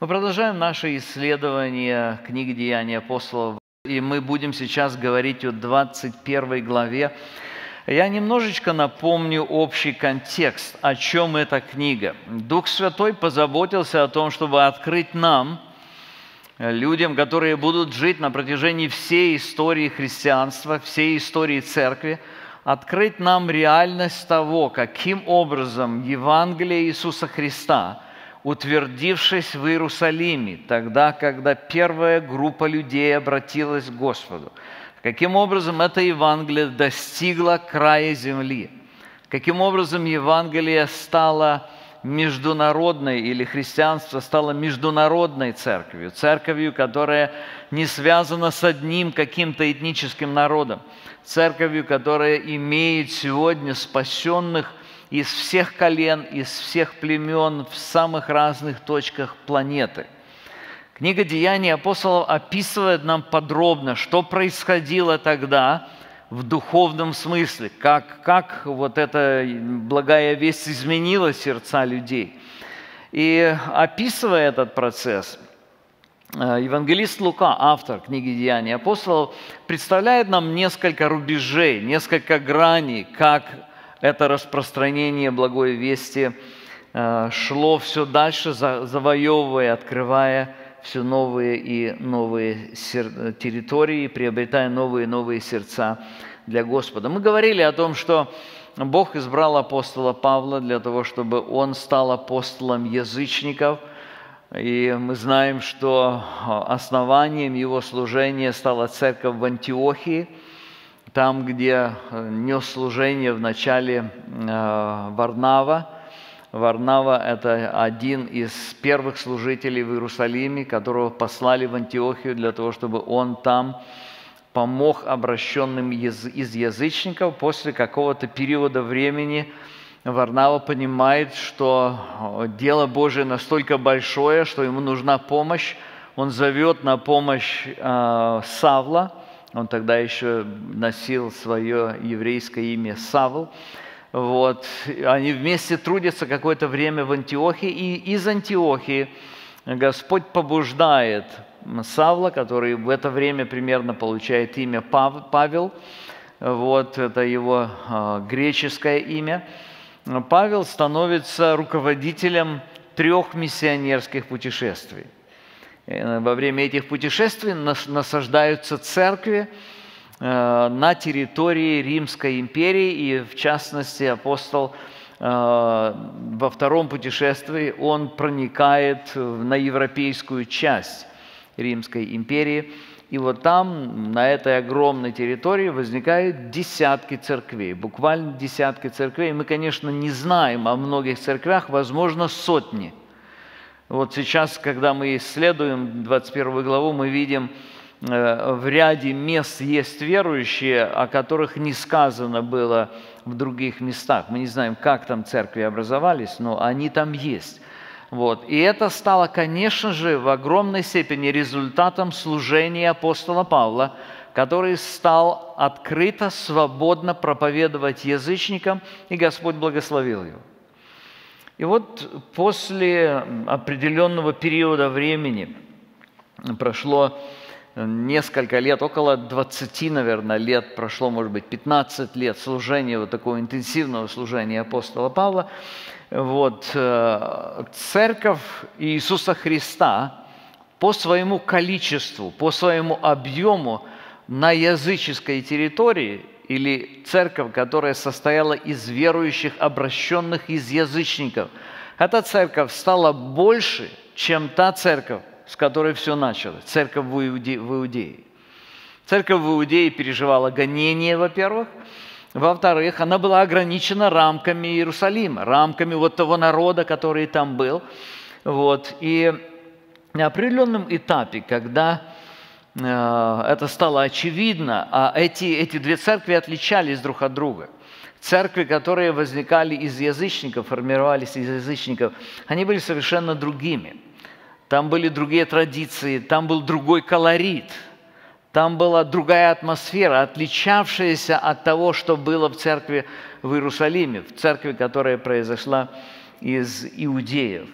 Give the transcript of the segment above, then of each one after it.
Мы продолжаем наше исследование книги «Деяния апостолов», и мы будем сейчас говорить о 21 главе. Я немножечко напомню общий контекст, о чем эта книга. Дух Святой позаботился о том, чтобы открыть нам, людям, которые будут жить на протяжении всей истории христианства, всей истории церкви, открыть нам реальность того, каким образом Евангелие Иисуса Христа – утвердившись в Иерусалиме, тогда, когда первая группа людей обратилась к Господу. Каким образом это Евангелие достигло края земли? Каким образом Евангелие стало международной, или христианство стало международной церковью, церковью, которая не связана с одним каким-то этническим народом, церковью, которая имеет сегодня спасенных из всех колен, из всех племен, в самых разных точках планеты. Книга «Деяний апостолов» описывает нам подробно, что происходило тогда в духовном смысле, как, как вот эта благая весть изменила сердца людей. И описывая этот процесс, э, Евангелист Лука, автор книги «Деяния апостолов», представляет нам несколько рубежей, несколько граней, как это распространение благой вести э, шло все дальше, завоевывая, открывая все новые и новые территории, приобретая новые и новые сердца для Господа. Мы говорили о том, что Бог избрал апостола Павла для того, чтобы он стал апостолом язычников, и мы знаем, что основанием его служения стала церковь в Антиохии – там, где э, нес служение в начале э, Варнава. Варнава – это один из первых служителей в Иерусалиме, которого послали в Антиохию для того, чтобы он там помог обращенным из язычников. После какого-то периода времени Варнава понимает, что э, дело Божие настолько большое, что ему нужна помощь. Он зовет на помощь Савла – он тогда еще носил свое еврейское имя Савл. Вот. Они вместе трудятся какое-то время в Антиохии, и из Антиохии Господь побуждает Савла, который в это время примерно получает имя Павел, вот это его а, греческое имя. Павел становится руководителем трех миссионерских путешествий. Э, во время этих путешествий насаждаются церкви э, на территории Римской империи, и в частности апостол э, во втором путешествии он проникает на европейскую часть Римской империи, и вот там, на этой огромной территории, возникают десятки церквей, буквально десятки церквей. Мы, конечно, не знаем о многих церквях, возможно, сотни – вот сейчас, когда мы исследуем 21 главу, мы видим, э, в ряде мест есть верующие, о которых не сказано было в других местах. Мы не знаем, как там церкви образовались, но они там есть. Вот. И это стало, конечно же, в огромной степени результатом служения апостола Павла, который стал открыто, свободно проповедовать язычникам, и Господь благословил его. И вот после определенного периода времени, прошло несколько лет, около 20, наверное, лет прошло, может быть, 15 лет служения, вот такого интенсивного служения апостола Павла, вот, э, церковь Иисуса Христа по своему количеству, по своему объему на языческой территории – или церковь, которая состояла из верующих, обращенных из язычников. Эта церковь стала больше, чем та церковь, с которой все началось, церковь в Иудее. Церковь в Иудее переживала гонение, во-первых. Во-вторых, она была ограничена рамками Иерусалима, рамками вот того народа, который там был. Вот. И на определенном этапе, когда это стало очевидно, а эти, эти две церкви отличались друг от друга. Церкви, которые возникали из язычников, формировались из язычников, они были совершенно другими. Там были другие традиции, там был другой колорит, там была другая атмосфера, отличавшаяся от того, что было в церкви в Иерусалиме, в церкви, которая произошла из иудеев.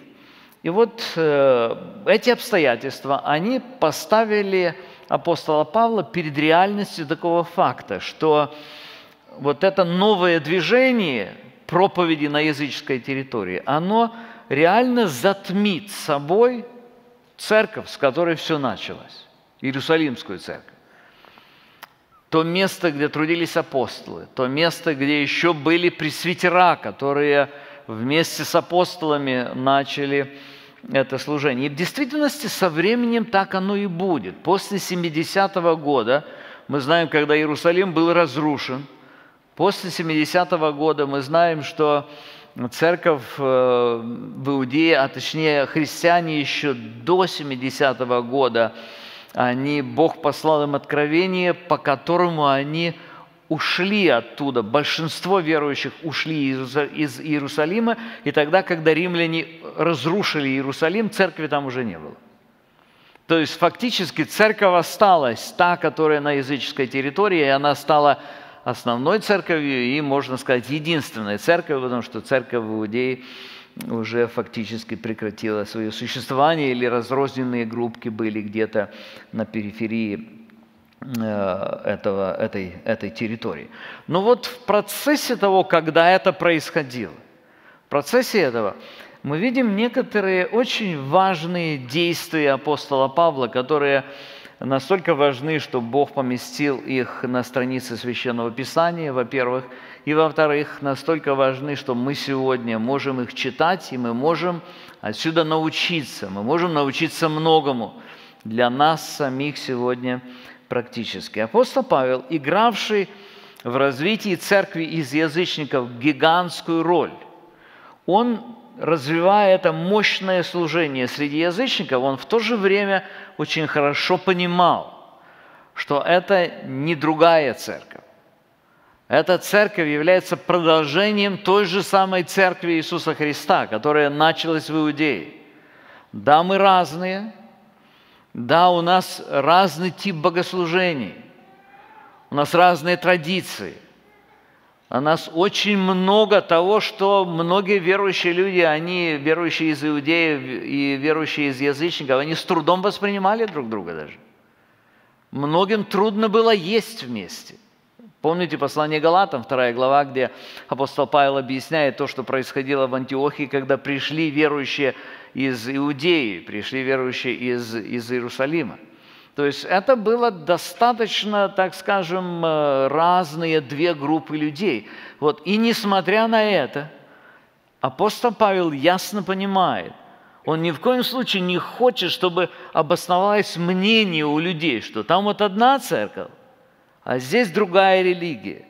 И вот э, эти обстоятельства, они поставили апостола Павла перед реальностью такого факта, что вот это новое движение проповеди на языческой территории, оно реально затмит собой церковь, с которой все началось, Иерусалимскую церковь. То место, где трудились апостолы, то место, где еще были пресвитера, которые вместе с апостолами начали это служение. И в действительности со временем так оно и будет. После 70-го года, мы знаем, когда Иерусалим был разрушен, после 70-го года мы знаем, что церковь э, в Иудее, а точнее христиане еще до 70-го года, они, Бог послал им откровение, по которому они ушли оттуда, большинство верующих ушли из Иерусалима, и тогда, когда римляне разрушили Иерусалим, церкви там уже не было. То есть фактически церковь осталась, та, которая на языческой территории, и она стала основной церковью и, можно сказать, единственной церковью, потому что церковь в Иудее уже фактически прекратила свое существование, или разрозненные группки были где-то на периферии этого, этой, этой территории. Но вот в процессе того, когда это происходило, в процессе этого мы видим некоторые очень важные действия апостола Павла, которые настолько важны, что Бог поместил их на странице Священного Писания, во-первых, и, во-вторых, настолько важны, что мы сегодня можем их читать, и мы можем отсюда научиться, мы можем научиться многому для нас самих сегодня практически. Апостол Павел, игравший в развитии церкви из язычников гигантскую роль, он развивая это мощное служение среди язычников, он в то же время очень хорошо понимал, что это не другая церковь. Эта церковь является продолжением той же самой церкви Иисуса Христа, которая началась в Иудее. Да, мы разные, да, у нас разный тип богослужений, у нас разные традиции, у нас очень много того, что многие верующие люди, они, верующие из иудеев и верующие из язычников, они с трудом воспринимали друг друга даже. Многим трудно было есть вместе. Помните послание Галатам, вторая глава, где апостол Павел объясняет то, что происходило в Антиохии, когда пришли верующие из Иудеи, пришли верующие из, из Иерусалима. То есть это было достаточно, так скажем, э, разные две группы людей. Вот. И несмотря на это, апостол Павел ясно понимает, он ни в коем случае не хочет, чтобы обосновалось мнение у людей, что там вот одна церковь, а здесь другая религия.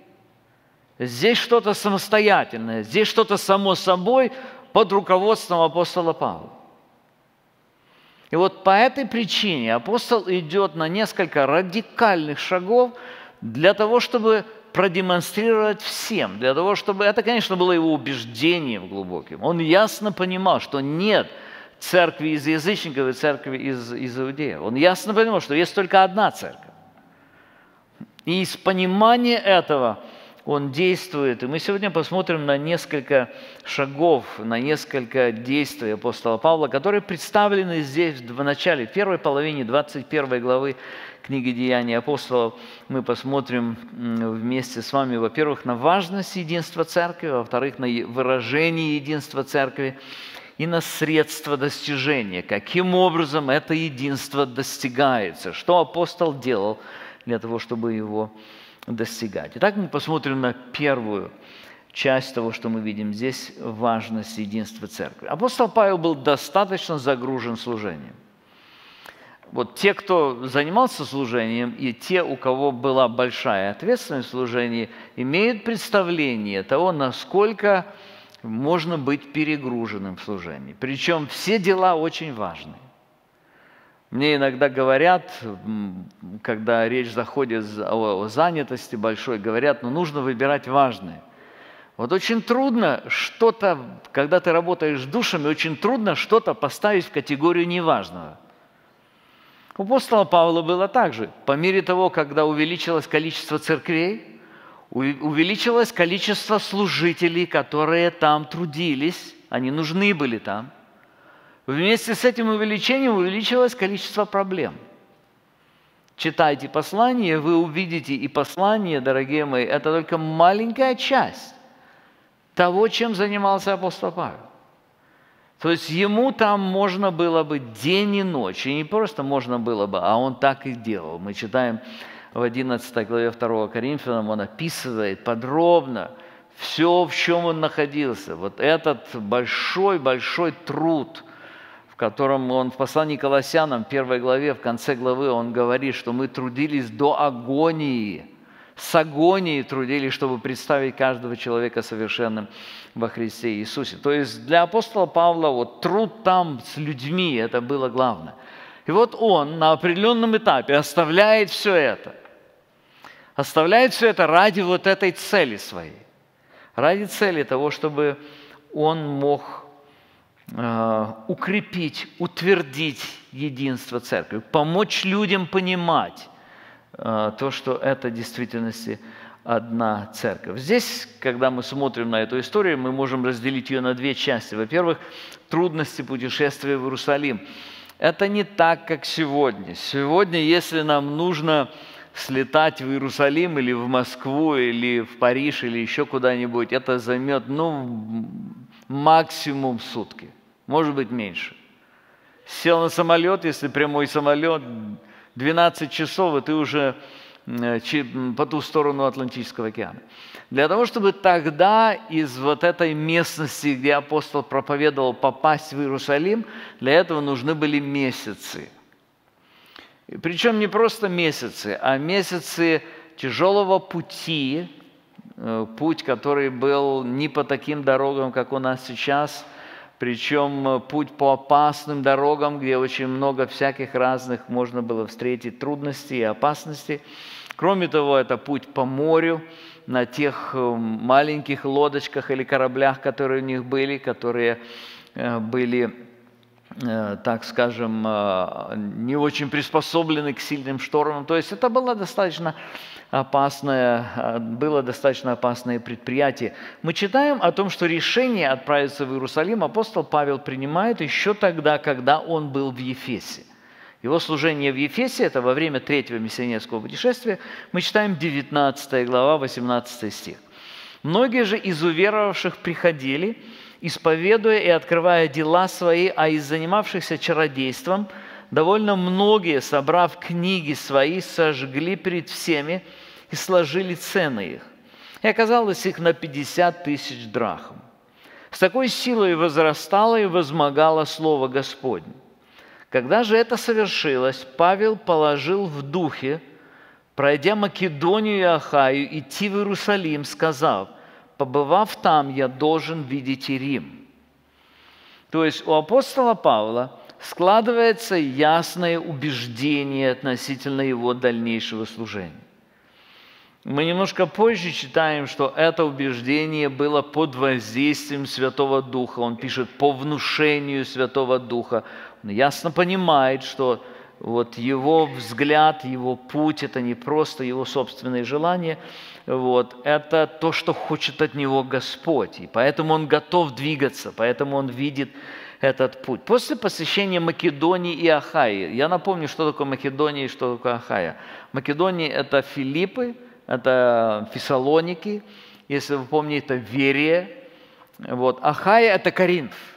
Здесь что-то самостоятельное, здесь что-то само собой под руководством апостола Павла. И вот по этой причине апостол идет на несколько радикальных шагов для того, чтобы продемонстрировать всем, для того, чтобы... Это, конечно, было его убеждением глубоким. Он ясно понимал, что нет церкви из язычников и церкви из, из иудеев. Он ясно понимал, что есть только одна церковь. И из понимания этого – он действует. И мы сегодня посмотрим на несколько шагов, на несколько действий апостола Павла, которые представлены здесь в начале, в первой половине 21 главы книги Деяний апостолов. Мы посмотрим вместе с вами, во-первых, на важность единства церкви, во-вторых, на выражение единства церкви и на средства достижения. Каким образом это единство достигается? Что апостол делал для того, чтобы его достигать. Итак, мы посмотрим на первую часть того, что мы видим здесь, важность единства церкви. Апостол Павел был достаточно загружен служением. Вот те, кто занимался служением, и те, у кого была большая ответственность в служении, имеют представление того, насколько можно быть перегруженным в служении. Причем все дела очень важны. Мне иногда говорят, когда речь заходит о занятости большой, говорят, ну нужно выбирать важное. Вот очень трудно что-то, когда ты работаешь душами, очень трудно что-то поставить в категорию неважного. У апостола Павла было так же. По мере того, когда увеличилось количество церквей, увеличилось количество служителей, которые там трудились, они нужны были там. Вместе с этим увеличением увеличилось количество проблем. Читайте послание, вы увидите и послание, дорогие мои, это только маленькая часть того, чем занимался апостол Павел. То есть ему там можно было бы день и ночь, и не просто можно было бы, а он так и делал. Мы читаем в 11 главе 2 Коринфянам, он описывает подробно все, в чем он находился. Вот этот большой-большой труд, в котором он в послании к Колоссянам, первой главе, в конце главы, он говорит, что мы трудились до агонии – с агонией трудились, чтобы представить каждого человека совершенным во Христе Иисусе. То есть для апостола Павла вот труд там с людьми, это было главное. И вот он на определенном этапе оставляет все это. Оставляет все это ради вот этой цели своей. Ради цели того, чтобы он мог укрепить, утвердить единство церкви, помочь людям понимать, Э, то, что это в действительности одна церковь. Здесь, когда мы смотрим на эту историю, мы можем разделить ее на две части. Во-первых, трудности путешествия в Иерусалим. Это не так, как сегодня. Сегодня, если нам нужно слетать в Иерусалим или в Москву, или в Париж, или еще куда-нибудь, это займет, ну, максимум сутки, может быть, меньше. Сел на самолет, если прямой самолет, 12 часов, и ты уже э, по ту сторону Атлантического океана. Для того, чтобы тогда из вот этой местности, где апостол проповедовал, попасть в Иерусалим, для этого нужны были месяцы. Причем не просто месяцы, а месяцы тяжелого пути, путь, который был не по таким дорогам, как у нас сейчас – причем э, путь по опасным дорогам, где очень много всяких разных можно было встретить трудностей и опасностей. Кроме того, это путь по морю, на тех э, маленьких лодочках или кораблях, которые у них были, которые э, были так скажем, не очень приспособлены к сильным штормам. То есть это было достаточно опасное, а, было достаточно опасное предприятие. Мы читаем о том, что решение отправиться в Иерусалим апостол Павел принимает еще тогда, когда он был в Ефесе. Его служение в Ефесе – это во время третьего миссионерского путешествия. Мы читаем 19 глава, 18 стих. «Многие же из уверовавших приходили, исповедуя и открывая дела свои, а из занимавшихся чародейством – довольно многие, собрав книги свои, сожгли перед всеми и сложили цены их. И оказалось их на 50 тысяч драхм. С такой силой возрастало и возмогало Слово Господне. Когда же это совершилось, Павел положил в духе, пройдя Македонию и Ахаю, идти в Иерусалим, сказав, побывав там, я должен видеть и Рим. То есть у апостола Павла – складывается ясное убеждение относительно его дальнейшего служения. Мы немножко позже читаем, что это убеждение было под воздействием Святого Духа. Он пишет по внушению Святого Духа. Он ясно понимает, что вот его взгляд, его путь – это не просто его собственные желания, вот, это то, что хочет от него Господь. И поэтому он готов двигаться, поэтому он видит этот путь. После посещения Македонии и Ахаи, я напомню, что такое Македония и что такое Ахая. Македония – это Филиппы, это Фессалоники, если вы помните, это Верия. Вот. Ахая – это Коринф.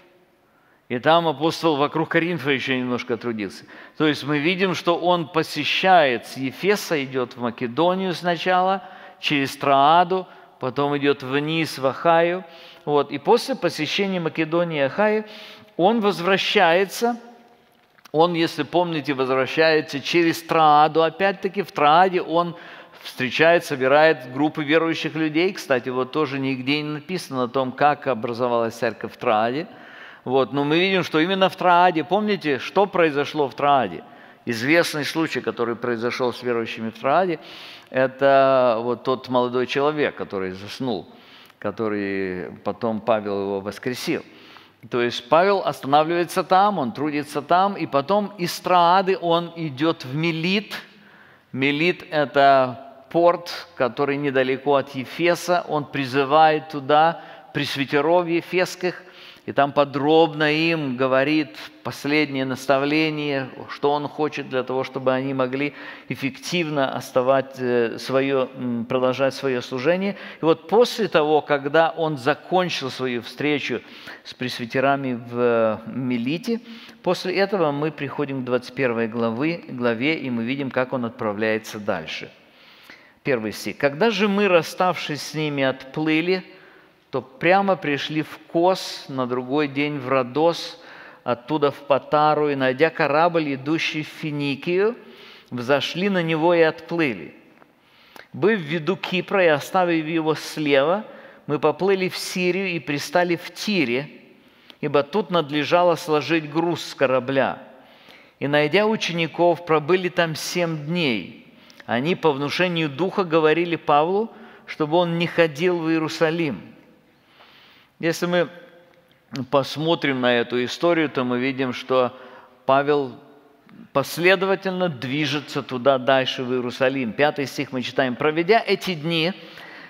И там апостол вокруг Коринфа еще немножко трудился. То есть мы видим, что он посещает с Ефеса, идет в Македонию сначала, через Трааду, потом идет вниз в Ахаю. Вот. И после посещения Македонии и Ахаи он возвращается, он, если помните, возвращается через Трааду, опять-таки в Трааде он встречает, собирает группы верующих людей. Кстати, вот тоже нигде не написано о том, как образовалась церковь в Трааде. Вот, но мы видим, что именно в Трааде, помните, что произошло в Трааде? Известный случай, который произошел с верующими в Трааде, это вот тот молодой человек, который заснул, который потом Павел его воскресил – то есть Павел останавливается там, он трудится там, и потом из Троады он идет в Мелит. Мелит – это порт, который недалеко от Ефеса. Он призывает туда пресвитеров ефесских, И там подробно им говорит последнее наставление, что он хочет для того, чтобы они могли эффективно оставать э, свое, продолжать свое служение. И вот после того, когда он закончил свою встречу с пресвитерами в Мелите, после этого мы приходим к 21 главы, главе, и мы видим, как он отправляется дальше. Первый стих. «Когда же мы, расставшись с ними, отплыли, то прямо пришли в Кос, на другой день в Родос, оттуда в Патару, и, найдя корабль, идущий в Финикию, взошли на него и отплыли. Быв в виду Кипра и оставив его слева, мы поплыли в Сирию и пристали в Тире, ибо тут надлежало сложить груз с корабля. И, найдя учеников, пробыли там семь дней. Они по внушению Духа говорили Павлу, чтобы он не ходил в Иерусалим – если мы посмотрим на эту историю, то мы видим, что Павел последовательно движется туда дальше, в Иерусалим. Пятый стих мы читаем. «Проведя эти дни,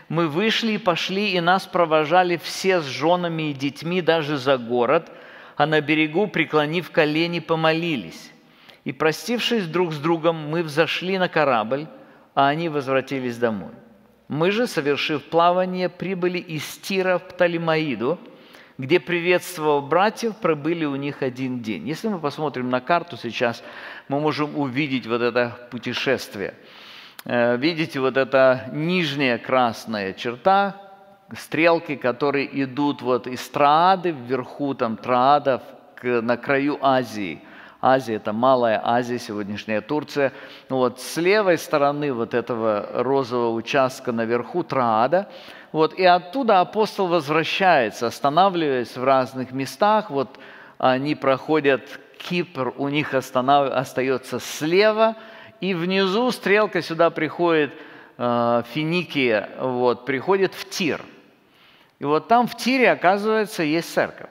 мы вышли и пошли, и нас провожали все с женами и детьми даже за город, а на берегу, преклонив колени, помолились. И, простившись друг с другом, мы взошли на корабль, а они возвратились домой. Мы же, совершив плавание, прибыли из Тира в Птолемаиду, где, приветствовав братьев, пробыли у них один день. Если мы посмотрим на карту сейчас, мы можем увидеть вот это путешествие. Э, видите, вот эта нижняя красная черта, стрелки, которые идут вот из Траады, вверху там Траада, на краю Азии – Азия, это Малая Азия, сегодняшняя Турция. Ну вот с левой стороны вот этого розового участка наверху Траада, вот, и оттуда апостол возвращается, останавливаясь в разных местах, вот они проходят Кипр, у них останов... остается слева, и внизу стрелка сюда приходит, э, Финикия, вот, приходит в Тир. И вот там в Тире, оказывается, есть церковь.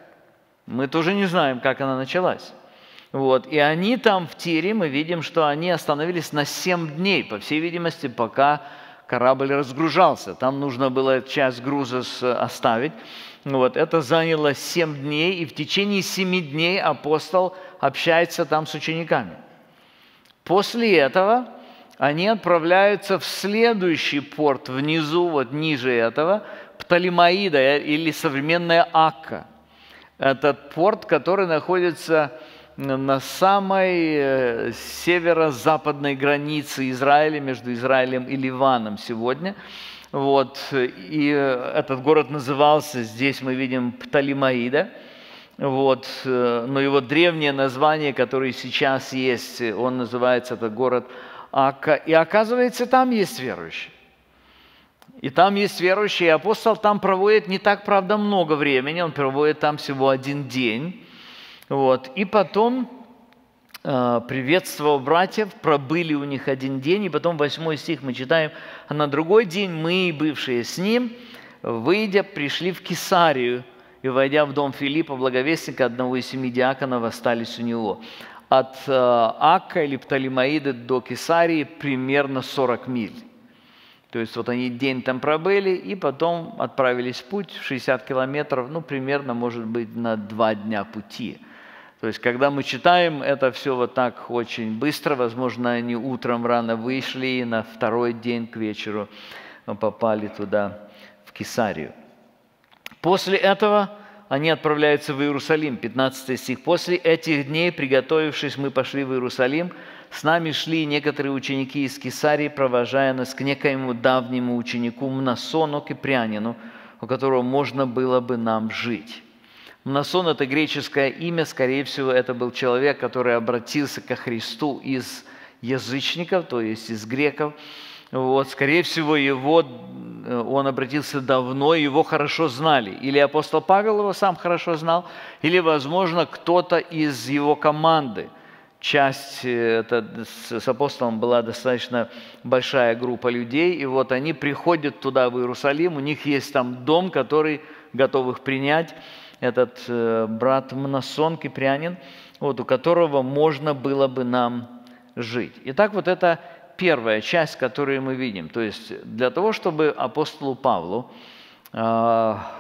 Мы тоже не знаем, как она началась. Вот. И они там в Тире, мы видим, что они остановились на 7 дней, по всей видимости, пока корабль разгружался. Там нужно было часть груза оставить. Вот. Это заняло 7 дней, и в течение 7 дней апостол общается там с учениками. После этого они отправляются в следующий порт внизу, вот ниже этого, Птолемаида или современная Акка. Этот порт, который находится на самой э, северо-западной границе Израиля, между Израилем и Ливаном сегодня. Вот. И этот город назывался, здесь мы видим, Птолемаида. Вот. Но его древнее название, которое сейчас есть, он называется, это город Ака. И оказывается, там есть верующие. И там есть верующие, и апостол там проводит не так, правда, много времени, он проводит там всего один день. Вот. И потом э, приветствовал братьев, пробыли у них один день, и потом восьмой стих мы читаем, а на другой день мы, бывшие с ним, выйдя, пришли в Кесарию, и, войдя в дом Филиппа, благовестника, одного из семи диаконов, остались у него. От э, Ака или Птолемаиды до Кесарии примерно 40 миль. То есть вот они день там пробыли и потом отправились в путь в 60 километров, ну, примерно, может быть, на два дня пути. То есть, когда мы читаем это все вот так очень быстро, возможно, они утром рано вышли, и на второй день к вечеру попали туда, в Кесарию. После этого они отправляются в Иерусалим, 15 стих. «После этих дней, приготовившись, мы пошли в Иерусалим. С нами шли некоторые ученики из Кесарии, провожая нас к некоему давнему ученику Мнасону Кипрянину, у которого можно было бы нам жить». Мнасон – это греческое имя, скорее всего, это был человек, который обратился ко Христу из язычников, то есть из греков. Вот, скорее всего, его, э, он обратился давно, его хорошо знали. Или апостол Павел его сам хорошо знал, или, возможно, кто-то из его команды. Часть, э, это, с апостолом была достаточно большая группа людей, и вот они приходят туда, в Иерусалим, у них есть там дом, который готов их принять этот э, брат Мнасон Кипрянин, вот, у которого можно было бы нам жить. Итак, вот это первая часть, которую мы видим. То есть для того, чтобы апостолу Павлу а,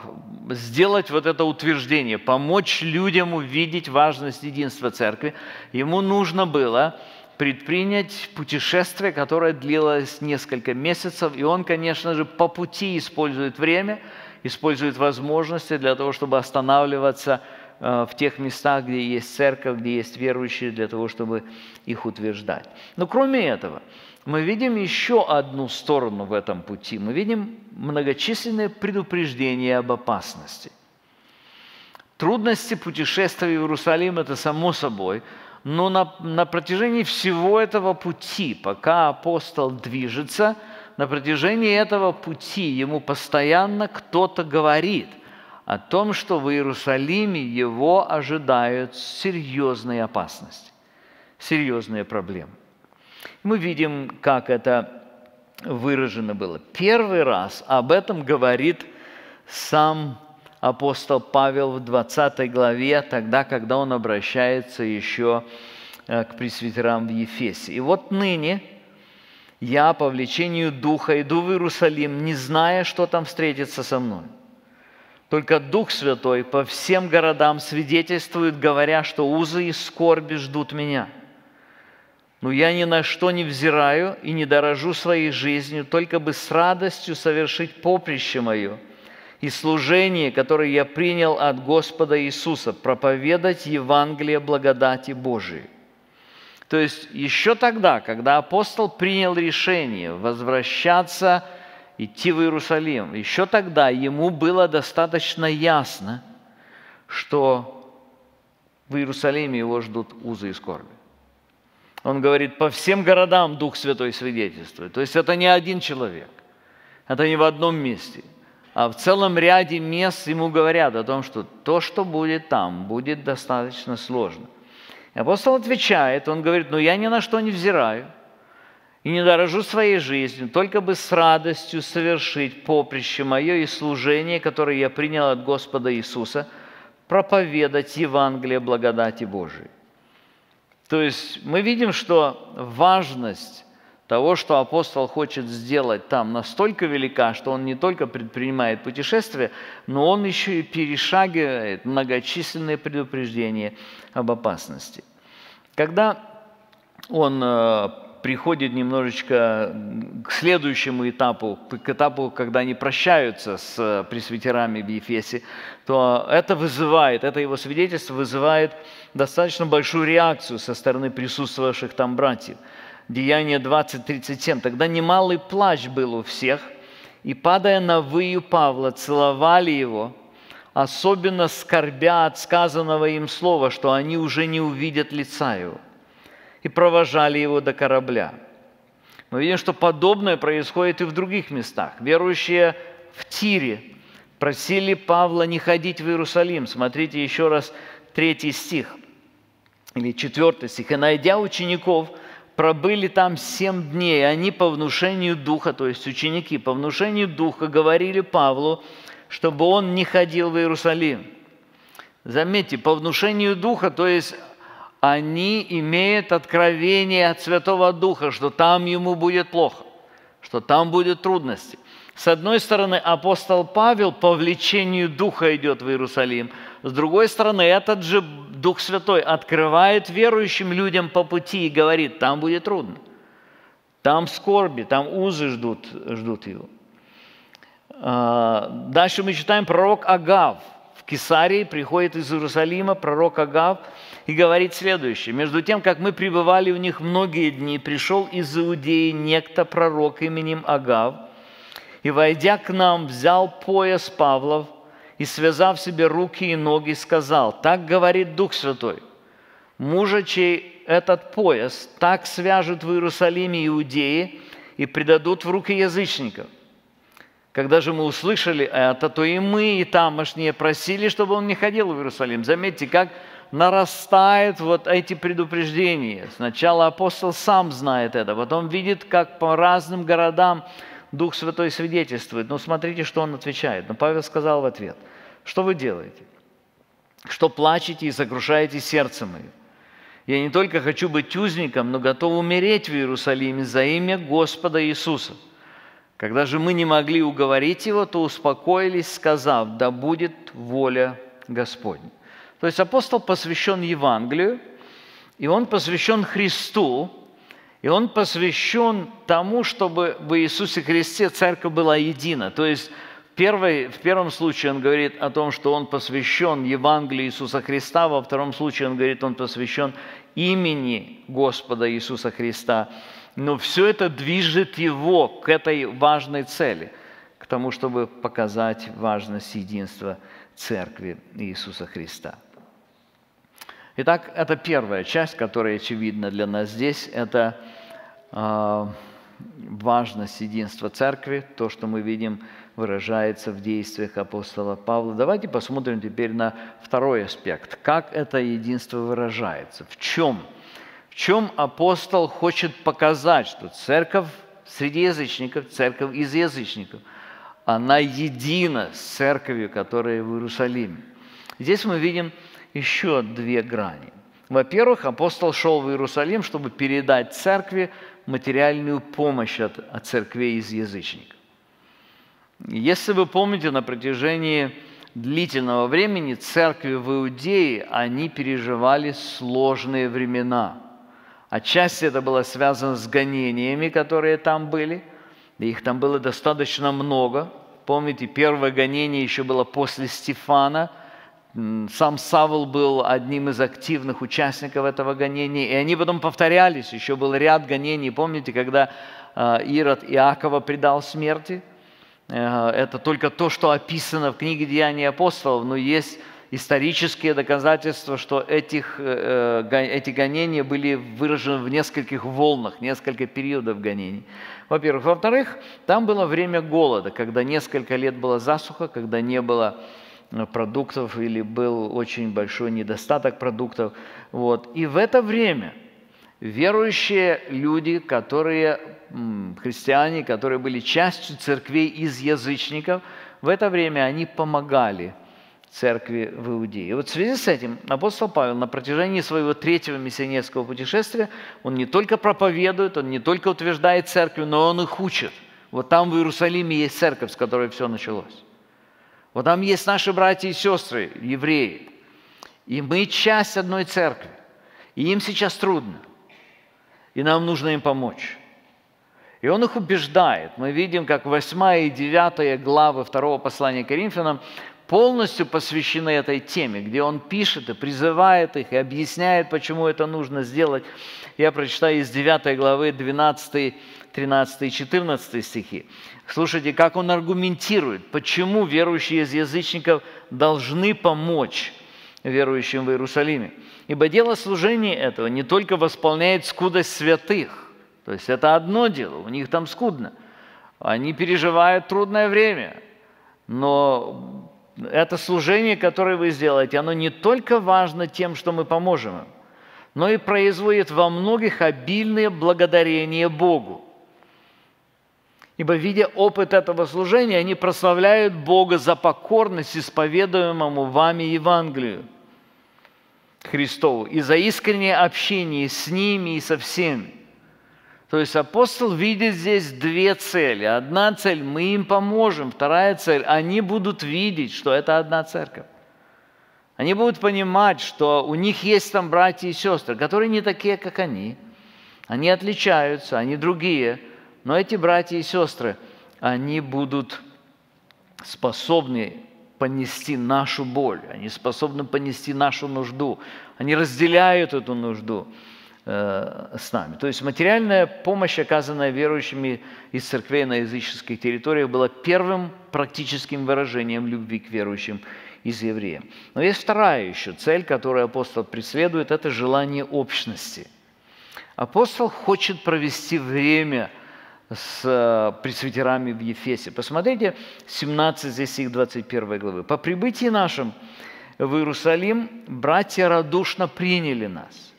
сделать вот это утверждение, помочь людям увидеть важность единства церкви, ему нужно было предпринять путешествие, которое длилось несколько месяцев, и он, конечно же, по пути использует время, использует возможности для того, чтобы останавливаться э, в тех местах, где есть церковь, где есть верующие, для того, чтобы их утверждать. Но кроме этого, мы видим еще одну сторону в этом пути. Мы видим многочисленные предупреждения об опасности. Трудности путешествия в Иерусалим – это само собой, но на, на протяжении всего этого пути, пока апостол движется, на протяжении этого пути ему постоянно кто-то говорит о том, что в Иерусалиме его ожидают серьезные опасности, серьезные проблемы мы видим, как это выражено было. Первый раз об этом говорит сам апостол Павел в 20 главе, тогда, когда он обращается еще э, к пресвитерам в Ефесе. И вот ныне я по влечению Духа иду в Иерусалим, не зная, что там встретится со мной. Только Дух Святой по всем городам свидетельствует, говоря, что узы и скорби ждут меня – но я ни на что не взираю и не дорожу своей жизнью, только бы с радостью совершить поприще мое и служение, которое я принял от Господа Иисуса, проповедать Евангелие благодати Божией. То есть еще тогда, когда апостол принял решение возвращаться, идти в Иерусалим, еще тогда ему было достаточно ясно, что в Иерусалиме его ждут узы и скорби. Он говорит, по всем городам Дух Святой свидетельствует. То есть это не один человек, это не в одном месте, а в целом ряде мест ему говорят о том, что то, что будет там, будет достаточно сложно. Апостол отвечает, он говорит, ну я ни на что не взираю и не дорожу своей жизнью, только бы с радостью совершить поприще мое и служение, которое я принял от Господа Иисуса, проповедать Евангелие благодати Божией. То есть мы видим, что важность того, что апостол хочет сделать там, настолько велика, что он не только предпринимает путешествие, но он еще и перешагивает многочисленные предупреждения об опасности. Когда он э, приходит немножечко к следующему этапу, к этапу, когда они прощаются с пресвитерами в Ефесе, то это вызывает, это его свидетельство вызывает достаточно большую реакцию со стороны присутствовавших там братьев. Деяние 20.37. Тогда немалый плач был у всех, и, падая на выю Павла, целовали его, особенно скорбя от сказанного им слова, что они уже не увидят лица его и провожали его до корабля. Мы видим, что подобное происходит и в других местах. Верующие в Тире просили Павла не ходить в Иерусалим. Смотрите еще раз третий стих или четвертый стих. «И найдя учеников, пробыли там семь дней. Они по внушению Духа, то есть ученики, по внушению Духа говорили Павлу, чтобы он не ходил в Иерусалим». Заметьте, по внушению Духа, то есть они имеют откровение от Святого Духа, что там ему будет плохо, что там будут трудности. С одной стороны, апостол Павел по влечению Духа идет в Иерусалим. С другой стороны, этот же Дух Святой открывает верующим людям по пути и говорит, там будет трудно. Там скорби, там узы ждут, ждут его. А, дальше мы читаем пророк Агав. В Кесарии приходит из Иерусалима пророк Агав – и говорит следующее. «Между тем, как мы пребывали у них многие дни, пришел из Иудеи некто пророк именем Агав, и, войдя к нам, взял пояс Павлов и, связав себе руки и ноги, сказал, «Так говорит Дух Святой, мужа, чей этот пояс так свяжут в Иерусалиме иудеи и предадут в руки язычников». Когда же мы услышали это, то и мы, и тамошние просили, чтобы он не ходил в Иерусалим. Заметьте, как нарастает вот эти предупреждения. Сначала апостол сам знает это, потом видит, как по разным городам Дух Святой свидетельствует. Но смотрите, что он отвечает. Но Павел сказал в ответ, что вы делаете? Что плачете и сокрушаете сердце мое? Я не только хочу быть узником, но готов умереть в Иерусалиме за имя Господа Иисуса. Когда же мы не могли уговорить его, то успокоились, сказав, да будет воля Господня. То есть апостол посвящен Евангелию, и он посвящен Христу, и он посвящен тому, чтобы в Иисусе Христе церковь была едина. То есть в, первой, в первом случае он говорит о том, что он посвящен Евангелию Иисуса Христа, во втором случае он говорит, он посвящен имени Господа Иисуса Христа. Но все это движет его к этой важной цели, к тому, чтобы показать важность единства Церкви Иисуса Христа. Итак, это первая часть, которая очевидна для нас здесь. Это э, важность единства Церкви, то, что мы видим, выражается в действиях апостола Павла. Давайте посмотрим теперь на второй аспект. Как это единство выражается? В чем? В чем апостол хочет показать, что церковь среди язычников, церковь из язычников, она едина с церковью, которая в Иерусалиме. Здесь мы видим еще две грани. Во-первых, апостол шел в Иерусалим, чтобы передать церкви материальную помощь от, от церквей из язычников. Если вы помните, на протяжении длительного времени церкви в Иудее, они переживали сложные времена. Отчасти это было связано с гонениями, которые там были. Их там было достаточно много. Помните, первое гонение еще было после Стефана – сам Савл был одним из активных участников этого гонения, и они потом повторялись. Еще был ряд гонений. Помните, когда а, Ирод Иакова предал смерти? Э, это только то, что описано в книге «Деяния апостолов», но есть исторические доказательства, что этих, э, э, эти гонения были выражены в нескольких волнах, несколько периодов гонений. Во-первых. Во-вторых, там было время голода, когда несколько лет была засуха, когда не было продуктов или был очень большой недостаток продуктов. Вот. И в это время верующие люди, которые, христиане, которые были частью церквей из язычников, в это время они помогали церкви в Иудее. И вот в связи с этим апостол Павел на протяжении своего третьего миссионерского путешествия, он не только проповедует, он не только утверждает церковь, но он их учит. Вот там в Иерусалиме есть церковь, с которой все началось. Вот там есть наши братья и сестры, евреи. И мы часть одной церкви. И им сейчас трудно. И нам нужно им помочь. И он их убеждает. Мы видим, как 8 и 9 главы второго послания Коринфянам полностью посвящены этой теме, где он пишет и призывает их, и объясняет, почему это нужно сделать. Я прочитаю из 9 главы 12 13 и 14 стихи. Слушайте, как он аргументирует, почему верующие из язычников должны помочь верующим в Иерусалиме. Ибо дело служения этого не только восполняет скудость святых, то есть это одно дело, у них там скудно, они переживают трудное время, но это служение, которое вы сделаете, оно не только важно тем, что мы поможем им, но и производит во многих обильное благодарение Богу. Ибо, видя опыт этого служения, они прославляют Бога за покорность исповедуемому вами Евангелию Христову и за искреннее общение с ними и со всеми. То есть апостол видит здесь две цели. Одна цель – мы им поможем. Вторая цель – они будут видеть, что это одна церковь. Они будут понимать, что у них есть там братья и сестры, которые не такие, как они. Они отличаются, они другие – но эти братья и сестры, они будут способны понести нашу боль, они способны понести нашу нужду, они разделяют эту нужду э, с нами. То есть материальная помощь, оказанная верующими из церквей на языческих территориях, была первым практическим выражением любви к верующим из евреев. Но есть вторая еще цель, которую апостол преследует, это желание общности. Апостол хочет провести время – с э, пресвитерами в Ефесе. Посмотрите, 17 стих 21 главы. «По прибытии нашим в Иерусалим братья радушно приняли нас.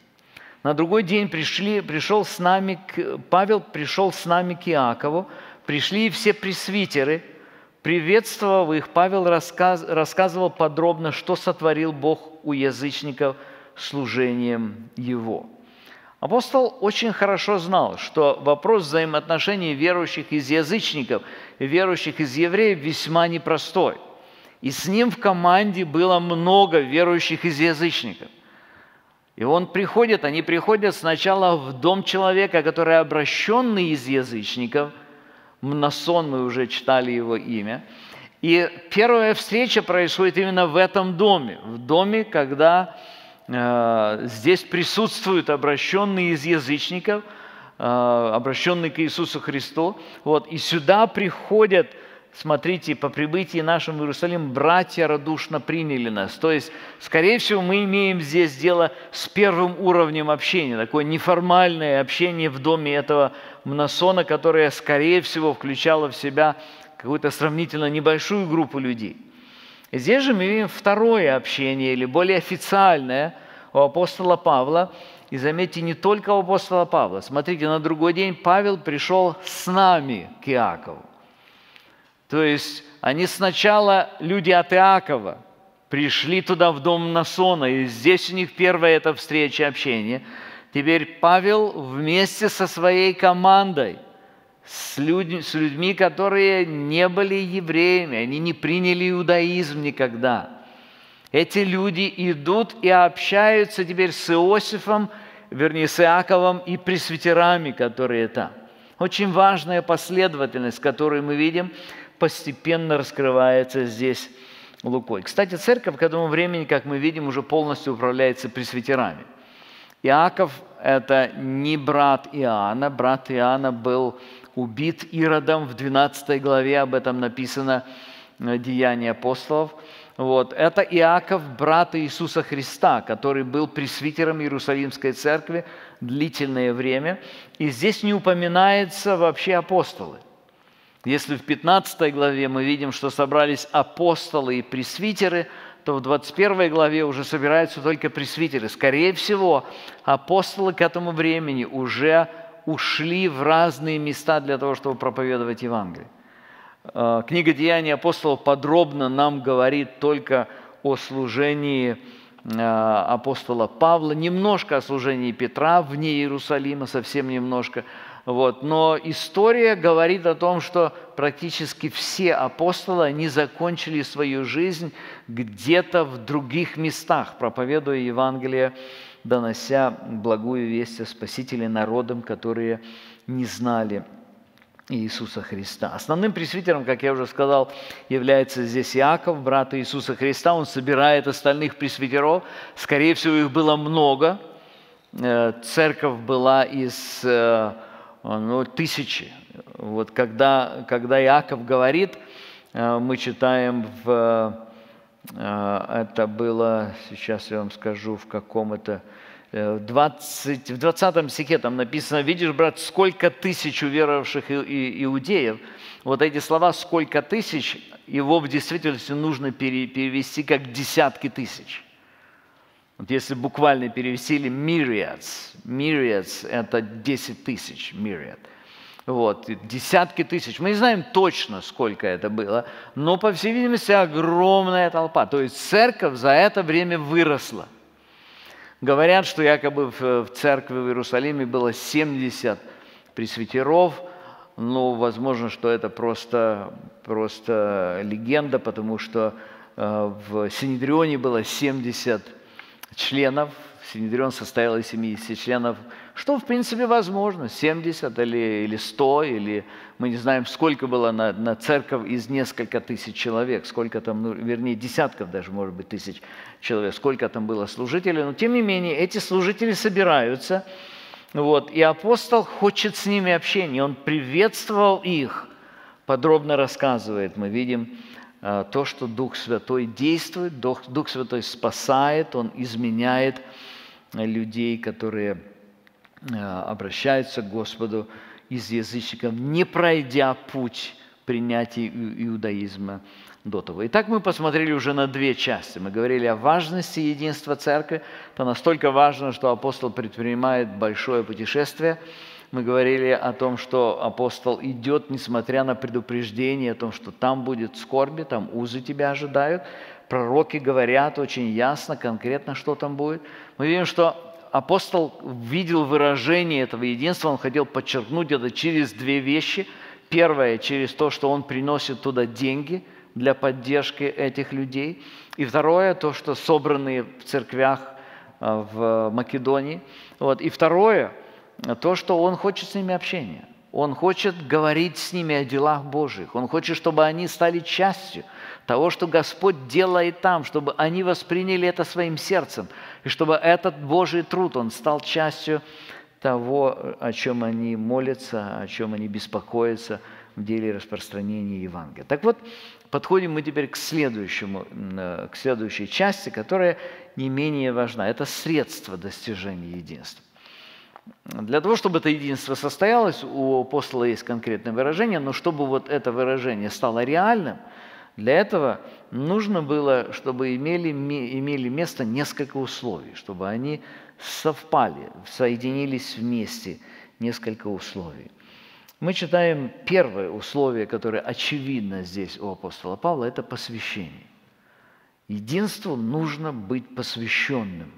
На другой день пришли, пришел с нами, Павел пришел с нами к Иакову, пришли и все пресвитеры, приветствовав их, Павел рассказ, рассказывал подробно, что сотворил Бог у язычников служением его. Апостол очень хорошо знал, что вопрос взаимоотношений верующих из язычников и верующих из евреев весьма непростой. И с ним в команде было много верующих из язычников. И он приходит, они приходят сначала в дом человека, который обращенный из язычников, Мнасон, мы уже читали его имя. И первая встреча происходит именно в этом доме, в доме, когда здесь присутствуют обращенные из язычников, э, обращенные к Иисусу Христу. Вот, и сюда приходят смотрите, по прибытии нашему в Иерусалим братья радушно приняли нас. То есть, скорее всего, мы имеем здесь дело с первым уровнем общения, такое неформальное общение в доме этого Мнасона, которое, скорее всего, включало в себя какую-то сравнительно небольшую группу людей. Здесь же мы видим второе общение, или более официальное, у апостола Павла. И заметьте, не только у апостола Павла. Смотрите, на другой день Павел пришел с нами к Иакову. То есть они сначала, люди от Иакова, пришли туда в дом Насона, и здесь у них первая эта встреча, общение. Теперь Павел вместе со своей командой, с, людь, с людьми, которые не были евреями, они не приняли иудаизм никогда. Эти люди идут и общаются теперь с Иосифом, вернее, с Иаковом и пресвитерами, которые там. Очень важная последовательность, которую мы видим постепенно раскрывается здесь Лукой. Кстати, церковь к этому времени, как мы видим, уже полностью управляется пресвитерами. Иаков – это не брат Иоанна. Брат Иоанна был убит Иродом в 12 главе, об этом написано э, Деяния апостолов. Вот. Это Иаков, брат Иисуса Христа, который был пресвитером Иерусалимской церкви длительное время. И здесь не упоминается вообще апостолы. Если в 15 главе мы видим, что собрались апостолы и пресвитеры, то в 21 главе уже собираются только пресвитеры. Скорее всего, апостолы к этому времени уже ушли в разные места для того, чтобы проповедовать Евангелие. Э, книга Деяний апостолов подробно нам говорит только о служении э, апостола Павла, немножко о служении Петра вне Иерусалима, совсем немножко – вот. Но история говорит о том, что практически все апостолы, они закончили свою жизнь где-то в других местах, проповедуя Евангелие, донося благую весть о Спасителе народам, которые не знали Иисуса Христа. Основным пресвитером, как я уже сказал, является здесь Иаков, брат Иисуса Христа. Он собирает остальных пресвитеров. Скорее всего, их было много. Э, церковь была из э, ну, тысячи. Вот когда, когда Иаков говорит, э, мы читаем в, э, это было, сейчас я вам скажу, в каком это, 20, э, в 20 стихе там написано, видишь, брат, сколько тысяч уверовавших иудеев. Вот эти слова «сколько тысяч» его в действительности нужно перевести как «десятки тысяч». Вот если буквально перевесили myriads, myriads – это 10 тысяч, myriad. Вот, десятки тысяч. Мы не знаем точно, сколько это было, но, по всей видимости, огромная толпа. То есть церковь за это время выросла. Говорят, что якобы в церкви в Иерусалиме было 70 пресвитеров, но возможно, что это просто, просто легенда, потому что э, в Синедрионе было 70 членов, Синедрион состоял из 70 членов, что в принципе возможно, 70 или, или 100, или мы не знаем, сколько было на, на церковь из несколько тысяч человек, сколько там, ну, вернее, десятков даже, может быть, тысяч человек, сколько там было служителей, но тем не менее эти служители собираются, вот, и апостол хочет с ними общения, он приветствовал их, подробно рассказывает, мы видим, то, что Дух Святой действует, Дух, Дух Святой спасает, Он изменяет э, людей, которые э, обращаются к Господу из язычников, не пройдя путь принятия иудаизма до того. Итак, мы посмотрели уже на две части. Мы говорили о важности единства церкви. Это настолько важно, что апостол предпринимает большое путешествие – мы говорили о том, что апостол идет, несмотря на предупреждение о том, что там будет скорби, там узы тебя ожидают. Пророки говорят очень ясно, конкретно, что там будет. Мы видим, что апостол видел выражение этого единства, он хотел подчеркнуть это через две вещи. Первое, через то, что он приносит туда деньги для поддержки этих людей. И второе, то, что собранные в церквях э, в Македонии. Вот. И второе, то, что он хочет с ними общения. Он хочет говорить с ними о делах Божьих. Он хочет, чтобы они стали частью того, что Господь делает там, чтобы они восприняли это своим сердцем, и чтобы этот Божий труд, он стал частью того, о чем они молятся, о чем они беспокоятся в деле распространения Евангелия. Так вот, подходим мы теперь к, следующему, к следующей части, которая не менее важна. Это средство достижения единства. Для того, чтобы это единство состоялось, у апостола есть конкретное выражение, но чтобы вот это выражение стало реальным, для этого нужно было, чтобы имели, имели место несколько условий, чтобы они совпали, соединились вместе несколько условий. Мы читаем первое условие, которое очевидно здесь у апостола Павла, это посвящение. Единству нужно быть посвященным –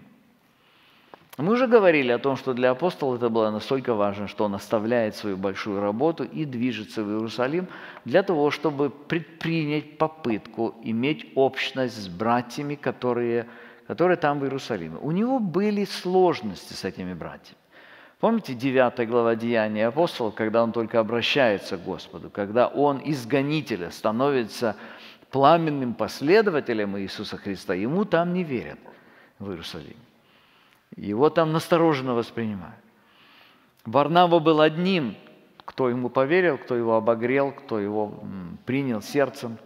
мы уже говорили о том, что для апостола это было настолько важно, что он оставляет свою большую работу и движется в Иерусалим для того, чтобы предпринять попытку иметь общность с братьями, которые, которые там в Иерусалиме. У него были сложности с этими братьями. Помните 9 глава Деяния апостола, когда он только обращается к Господу, когда он изгонителя становится пламенным последователем Иисуса Христа, ему там не верят в Иерусалиме. Его там настороженно воспринимают. Варнава был одним, кто ему поверил, кто его обогрел, кто его принял сердцем.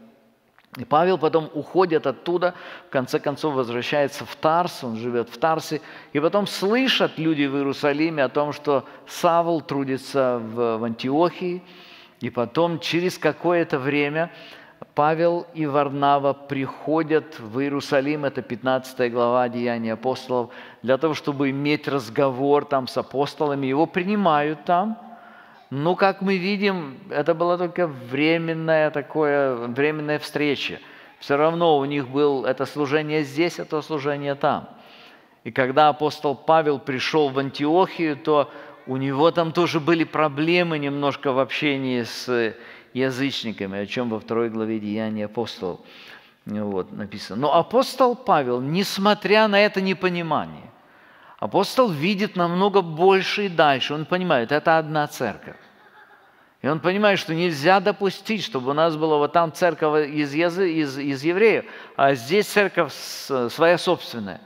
И Павел потом уходит оттуда, в конце концов возвращается в Тарс, он живет в Тарсе, и потом слышат люди в Иерусалиме о том, что Савл трудится в, в Антиохии, и потом через какое-то время Павел и Варнава приходят в Иерусалим, это 15 глава Деяний апостолов, для того, чтобы иметь разговор там с апостолами. Его принимают там, но, как мы видим, это была только временная, такое, временная встреча. Все равно у них было это служение здесь, это служение там. И когда апостол Павел пришел в Антиохию, то у него там тоже были проблемы немножко в общении с язычниками, о чем во второй главе Деяния апостолов вот, написано. Но апостол Павел, несмотря на это непонимание, апостол видит намного больше и дальше. Он понимает, это одна церковь. И он понимает, что нельзя допустить, чтобы у нас была вот там церковь из, из, из евреев, а здесь церковь своя собственная.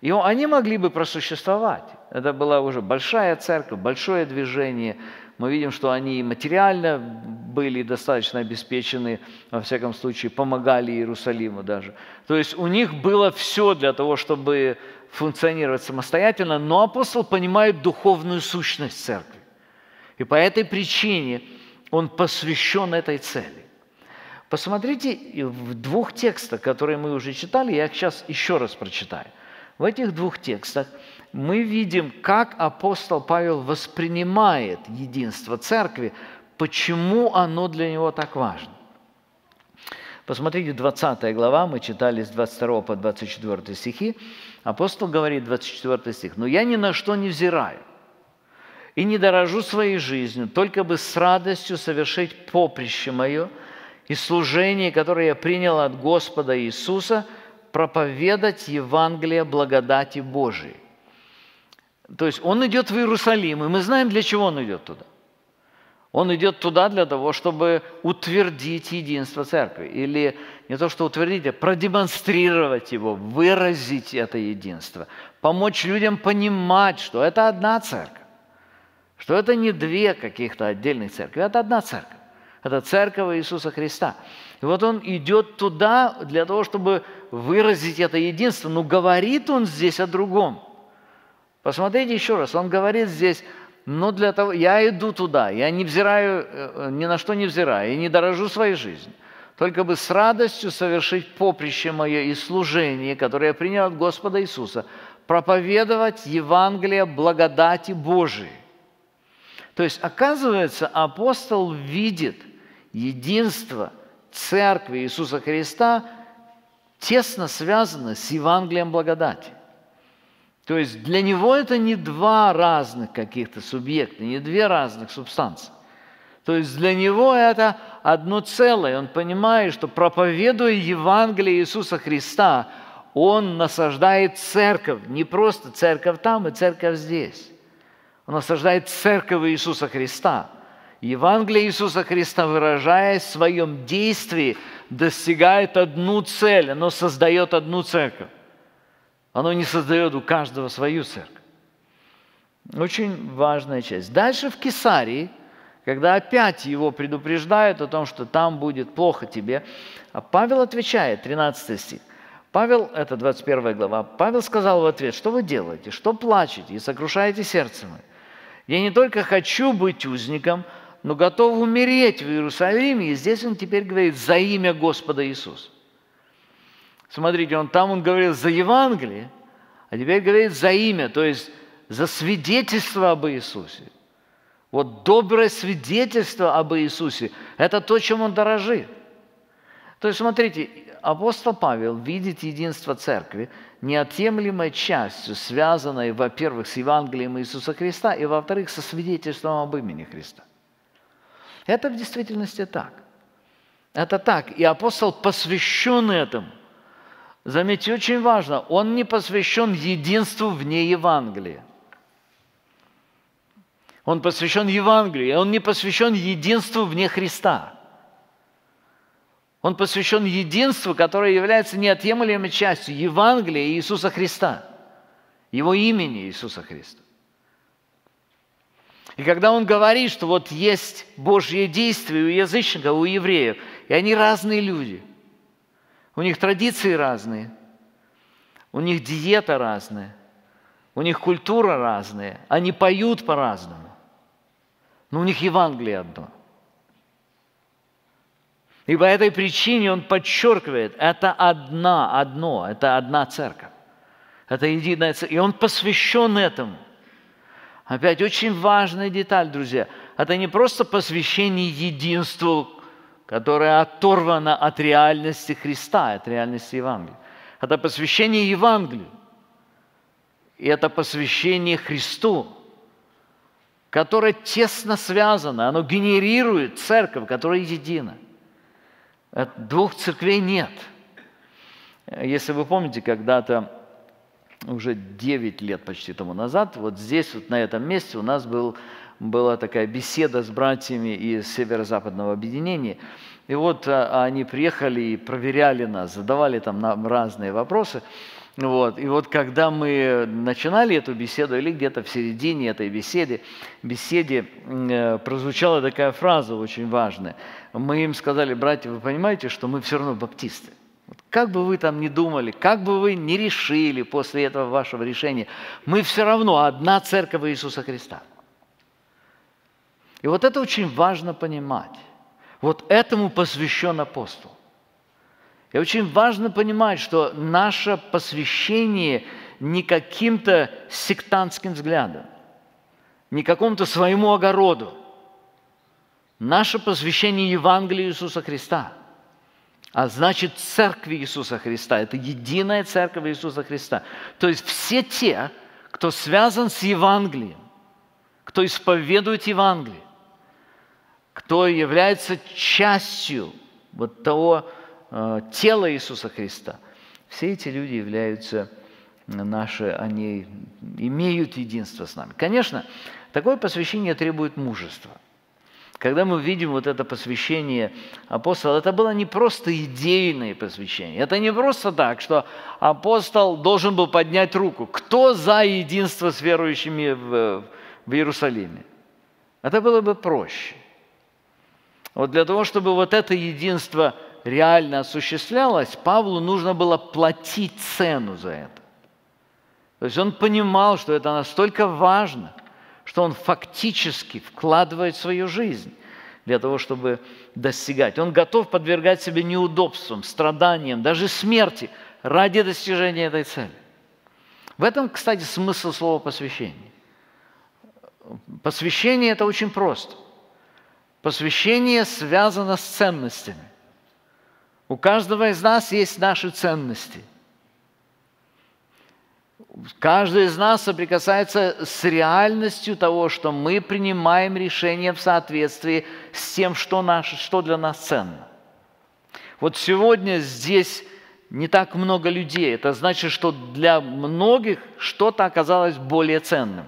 И они могли бы просуществовать. Это была уже большая церковь, большое движение, мы видим, что они материально были достаточно обеспечены, во всяком случае, помогали Иерусалиму даже. То есть у них было все для того, чтобы функционировать самостоятельно, но апостол понимает духовную сущность церкви. И по этой причине он посвящен этой цели. Посмотрите в двух текстах, которые мы уже читали, я их сейчас еще раз прочитаю. В этих двух текстах – мы видим, как апостол Павел воспринимает единство церкви, почему оно для него так важно. Посмотрите, 20 глава, мы читали с 22 по 24 стихи. Апостол говорит, 24 стих, «Но я ни на что не взираю и не дорожу своей жизнью, только бы с радостью совершить поприще мое и служение, которое я принял от Господа Иисуса, проповедать Евангелие благодати Божией, то есть он идет в Иерусалим, и мы знаем, для чего он идет туда. Он идет туда для того, чтобы утвердить единство церкви. Или не то, что утвердить, а продемонстрировать его, выразить это единство. Помочь людям понимать, что это одна церковь. Что это не две каких-то отдельных церкви, это одна церковь. Это церковь Иисуса Христа. И вот он идет туда для того, чтобы выразить это единство. Но говорит он здесь о другом. Посмотрите еще раз, он говорит здесь, но для того, я иду туда, я не взираю, э, ни на что не взираю, и не дорожу своей жизнью, только бы с радостью совершить поприще мое и служение, которое я принял от Господа Иисуса, проповедовать Евангелие благодати Божией. То есть, оказывается, апостол видит единство Церкви Иисуса Христа тесно связано с Евангелием благодати. То есть для него это не два разных каких-то субъекта, не две разных субстанции. То есть для него это одно целое. Он понимает, что проповедуя Евангелие Иисуса Христа, он насаждает церковь, не просто церковь там и церковь здесь. Он насаждает церковь Иисуса Христа. Евангелие Иисуса Христа, выражаясь в своем действии, достигает одну цель, оно создает одну церковь. Оно не создает у каждого свою церковь. Очень важная часть. Дальше в Кесарии, когда опять его предупреждают о том, что там будет плохо тебе, а Павел отвечает, 13 стих. Павел, это 21 глава, Павел сказал в ответ, что вы делаете, что плачете и сокрушаете сердце мое. Я не только хочу быть узником, но готов умереть в Иерусалиме. И здесь он теперь говорит за имя Господа Иисуса. Смотрите, он там он говорил за Евангелие, а теперь говорит за имя, то есть за свидетельство об Иисусе. Вот доброе свидетельство об Иисусе – это то, чем он дорожит. То есть, смотрите, апостол Павел видит единство церкви неотъемлемой частью, связанной, во-первых, с Евангелием Иисуса Христа, и, во-вторых, со свидетельством об имени Христа. Это в действительности так. Это так. И апостол посвящен этому. Заметьте, очень важно, он не посвящен единству вне Евангелия. Он посвящен Евангелию, он не посвящен единству вне Христа. Он посвящен единству, которое является неотъемлемой частью Евангелия Иисуса Христа, Его имени Иисуса Христа. И когда он говорит, что вот есть Божье действие у язычников, у евреев, и они разные люди – у них традиции разные, у них диета разная, у них культура разная, они поют по-разному. Но у них Евангелие одно. И по этой причине он подчеркивает, это одна, одно, это одна церковь. Это единая церковь. И он посвящен этому. Опять очень важная деталь, друзья. Это не просто посвящение единству которая оторвана от реальности Христа, от реальности Евангелия. Это посвящение Евангелию. И это посвящение Христу, которое тесно связано, оно генерирует церковь, которая едина. Двух церквей нет. Если вы помните, когда-то уже 9 лет почти тому назад, вот здесь, вот на этом месте у нас был была такая беседа с братьями из Северо-Западного объединения. И вот а, они приехали и проверяли нас, задавали там нам разные вопросы. Вот. И вот когда мы начинали эту беседу, или где-то в середине этой беседы, беседе э, прозвучала такая фраза очень важная. Мы им сказали, братья, вы понимаете, что мы все равно баптисты. Как бы вы там ни думали, как бы вы ни решили после этого вашего решения, мы все равно одна церковь Иисуса Христа – и вот это очень важно понимать. Вот этому посвящен апостол. И очень важно понимать, что наше посвящение не каким-то сектантским взглядом, не какому-то своему огороду. Наше посвящение Евангелию Иисуса Христа, а значит церкви Иисуса Христа. Это единая церковь Иисуса Христа. То есть все те, кто связан с Евангелием, кто исповедует Евангелие, кто является частью вот того э, тела Иисуса Христа, все эти люди являются наши, они имеют единство с нами. Конечно, такое посвящение требует мужества. Когда мы видим вот это посвящение апостола, это было не просто идейное посвящение. Это не просто так, что апостол должен был поднять руку. Кто за единство с верующими в, в Иерусалиме? Это было бы проще. Вот для того, чтобы вот это единство реально осуществлялось, Павлу нужно было платить цену за это. То есть он понимал, что это настолько важно, что он фактически вкладывает свою жизнь для того, чтобы достигать. Он готов подвергать себе неудобствам, страданиям, даже смерти ради достижения этой цели. В этом, кстати, смысл слова посвящение. Посвящение – это очень просто. Посвящение связано с ценностями. У каждого из нас есть наши ценности. Каждый из нас соприкасается с реальностью того, что мы принимаем решения в соответствии с тем, что, наше, что для нас ценно. Вот сегодня здесь не так много людей. Это значит, что для многих что-то оказалось более ценным.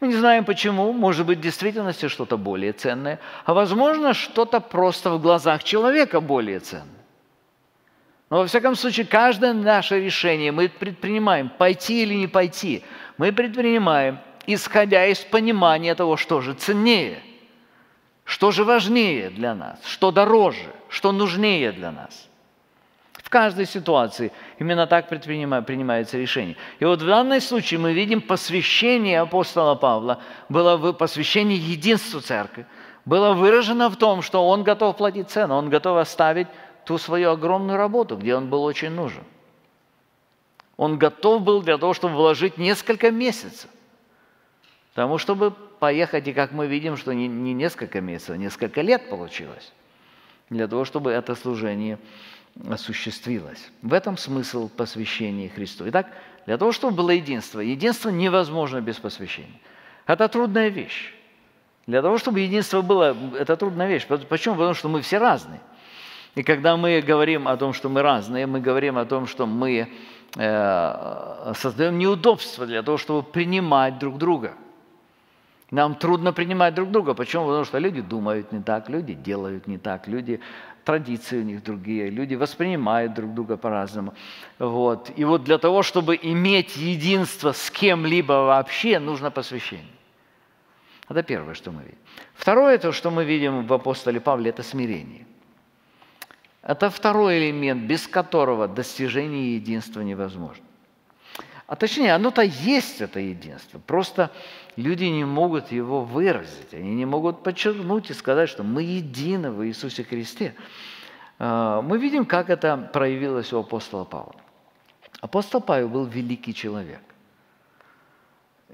Мы не знаем почему, может быть, в действительности что-то более ценное, а возможно, что-то просто в глазах человека более ценное. Но во всяком случае, каждое наше решение мы предпринимаем, пойти или не пойти, мы предпринимаем, исходя из понимания того, что же ценнее, что же важнее для нас, что дороже, что нужнее для нас. В каждой ситуации именно так принимается решение. И вот в данном случае мы видим посвящение апостола Павла, было посвящение единству церкви, было выражено в том, что он готов платить цену, он готов оставить ту свою огромную работу, где он был очень нужен. Он готов был для того, чтобы вложить несколько месяцев. Потому чтобы поехать, и как мы видим, что не, не несколько месяцев, а несколько лет получилось. Для того, чтобы это служение осуществилось. В этом смысл посвящения Христу. Итак, для того, чтобы было единство, единство невозможно без посвящения. Это трудная вещь. Для того, чтобы единство было, это трудная вещь. Почему? Потому что мы все разные. И когда мы говорим о том, что мы разные, мы говорим о том, что мы э, создаем неудобства для того, чтобы принимать друг друга. Нам трудно принимать друг друга. Почему? Потому что люди думают не так, люди делают не так, люди традиции у них другие, люди воспринимают друг друга по-разному. Вот. И вот для того, чтобы иметь единство с кем-либо вообще, нужно посвящение. Это первое, что мы видим. Второе, то, что мы видим в апостоле Павле, это смирение. Это второй элемент, без которого достижение единства невозможно. А точнее, оно-то есть это единство. Просто люди не могут его выразить. Они не могут подчеркнуть и сказать, что мы едины в Иисусе Христе. А, мы видим, как это проявилось у апостола Павла. Апостол Павел был великий человек.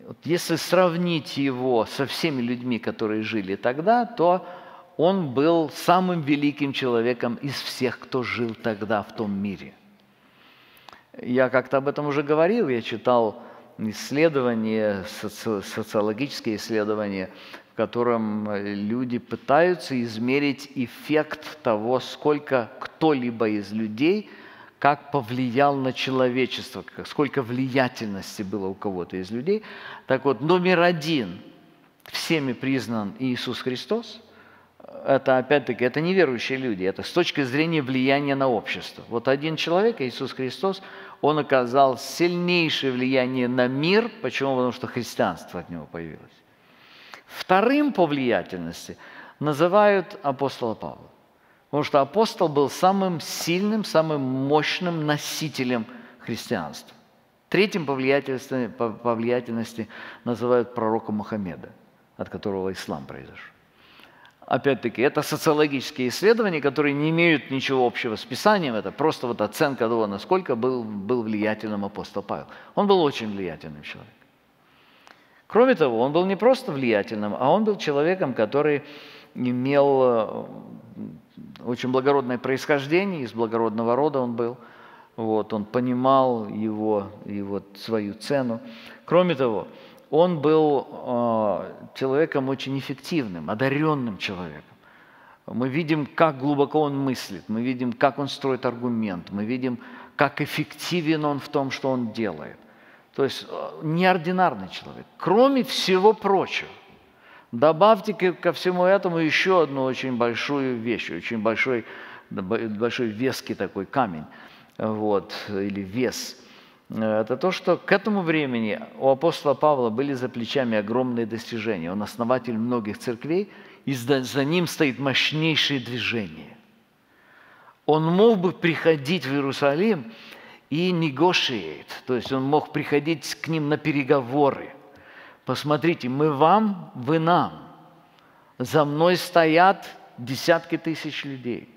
Вот если сравнить его со всеми людьми, которые жили тогда, то он был самым великим человеком из всех, кто жил тогда в том мире – я как-то об этом уже говорил, я читал исследования, соци социологические исследования, в котором люди пытаются измерить эффект того, сколько кто-либо из людей как повлиял на человечество, сколько влиятельности было у кого-то из людей. Так вот, номер один всеми признан Иисус Христос – это опять-таки, это неверующие люди, это с точки зрения влияния на общество. Вот один человек, Иисус Христос, он оказал сильнейшее влияние на мир. Почему? Потому что христианство от него появилось. Вторым по влиятельности называют апостола Павла. Потому что апостол был самым сильным, самым мощным носителем христианства. Третьим по влиятельности, по, по влиятельности называют пророка Мухаммеда, от которого ислам произошел. Опять-таки, это социологические исследования, которые не имеют ничего общего с Писанием. Это просто вот оценка того, насколько был, был влиятельным апостол Павел. Он был очень влиятельным человеком. Кроме того, он был не просто влиятельным, а он был человеком, который имел э, очень благородное происхождение, из благородного рода он был. Вот, он понимал его, его свою цену. Кроме того, он был э, человеком очень эффективным, одаренным человеком. Мы видим, как глубоко он мыслит, мы видим, как он строит аргумент, мы видим, как эффективен он в том, что он делает. То есть э, неординарный человек. Кроме всего прочего, добавьте ко всему этому еще одну очень большую вещь, очень большой, большой веский такой камень, вот, или вес – это то, что к этому времени у апостола Павла были за плечами огромные достижения. Он основатель многих церквей, и за ним стоит мощнейшее движение. Он мог бы приходить в Иерусалим и negotiate, то есть он мог приходить к ним на переговоры. Посмотрите, мы вам, вы нам. За мной стоят десятки тысяч людей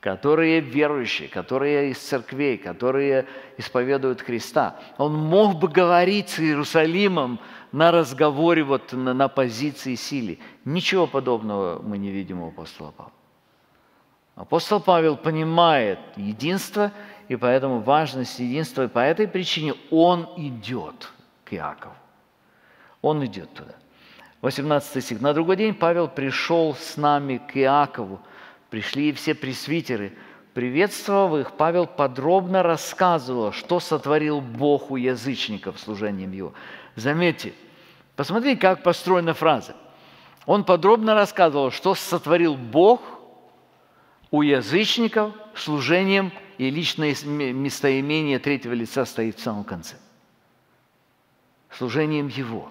которые верующие, которые из церквей, которые исповедуют Христа. Он мог бы говорить с Иерусалимом на разговоре, вот на, на позиции силы. Ничего подобного мы не видим у апостола Павла. Апостол Павел понимает единство и поэтому важность единства, и по этой причине он идет к Иакову. Он идет туда. 18 стих. На другой день Павел пришел с нами к Иакову. Пришли и все пресвитеры. Приветствовав их, Павел подробно рассказывал, что сотворил Бог у язычников служением его. Заметьте, посмотрите, как построена фраза. Он подробно рассказывал, что сотворил Бог у язычников служением и личное местоимение третьего лица стоит в самом конце. Служением Его.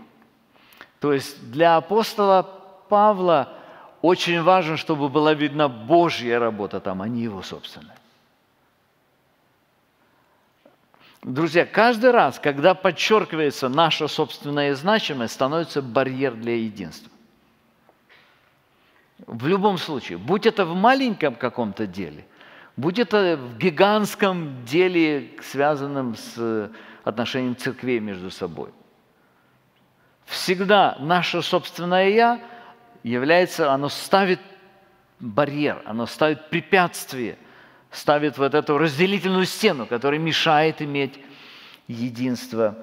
То есть для апостола Павла очень важно, чтобы была видна Божья работа там, а не его собственная. Друзья, каждый раз, когда подчеркивается наша собственная значимость, становится барьер для единства. В любом случае, будь это в маленьком каком-то деле, будь это в гигантском деле, связанном с отношением церквей между собой. Всегда наше собственное «я» является, оно ставит барьер, оно ставит препятствие, ставит вот эту разделительную стену, которая мешает иметь единство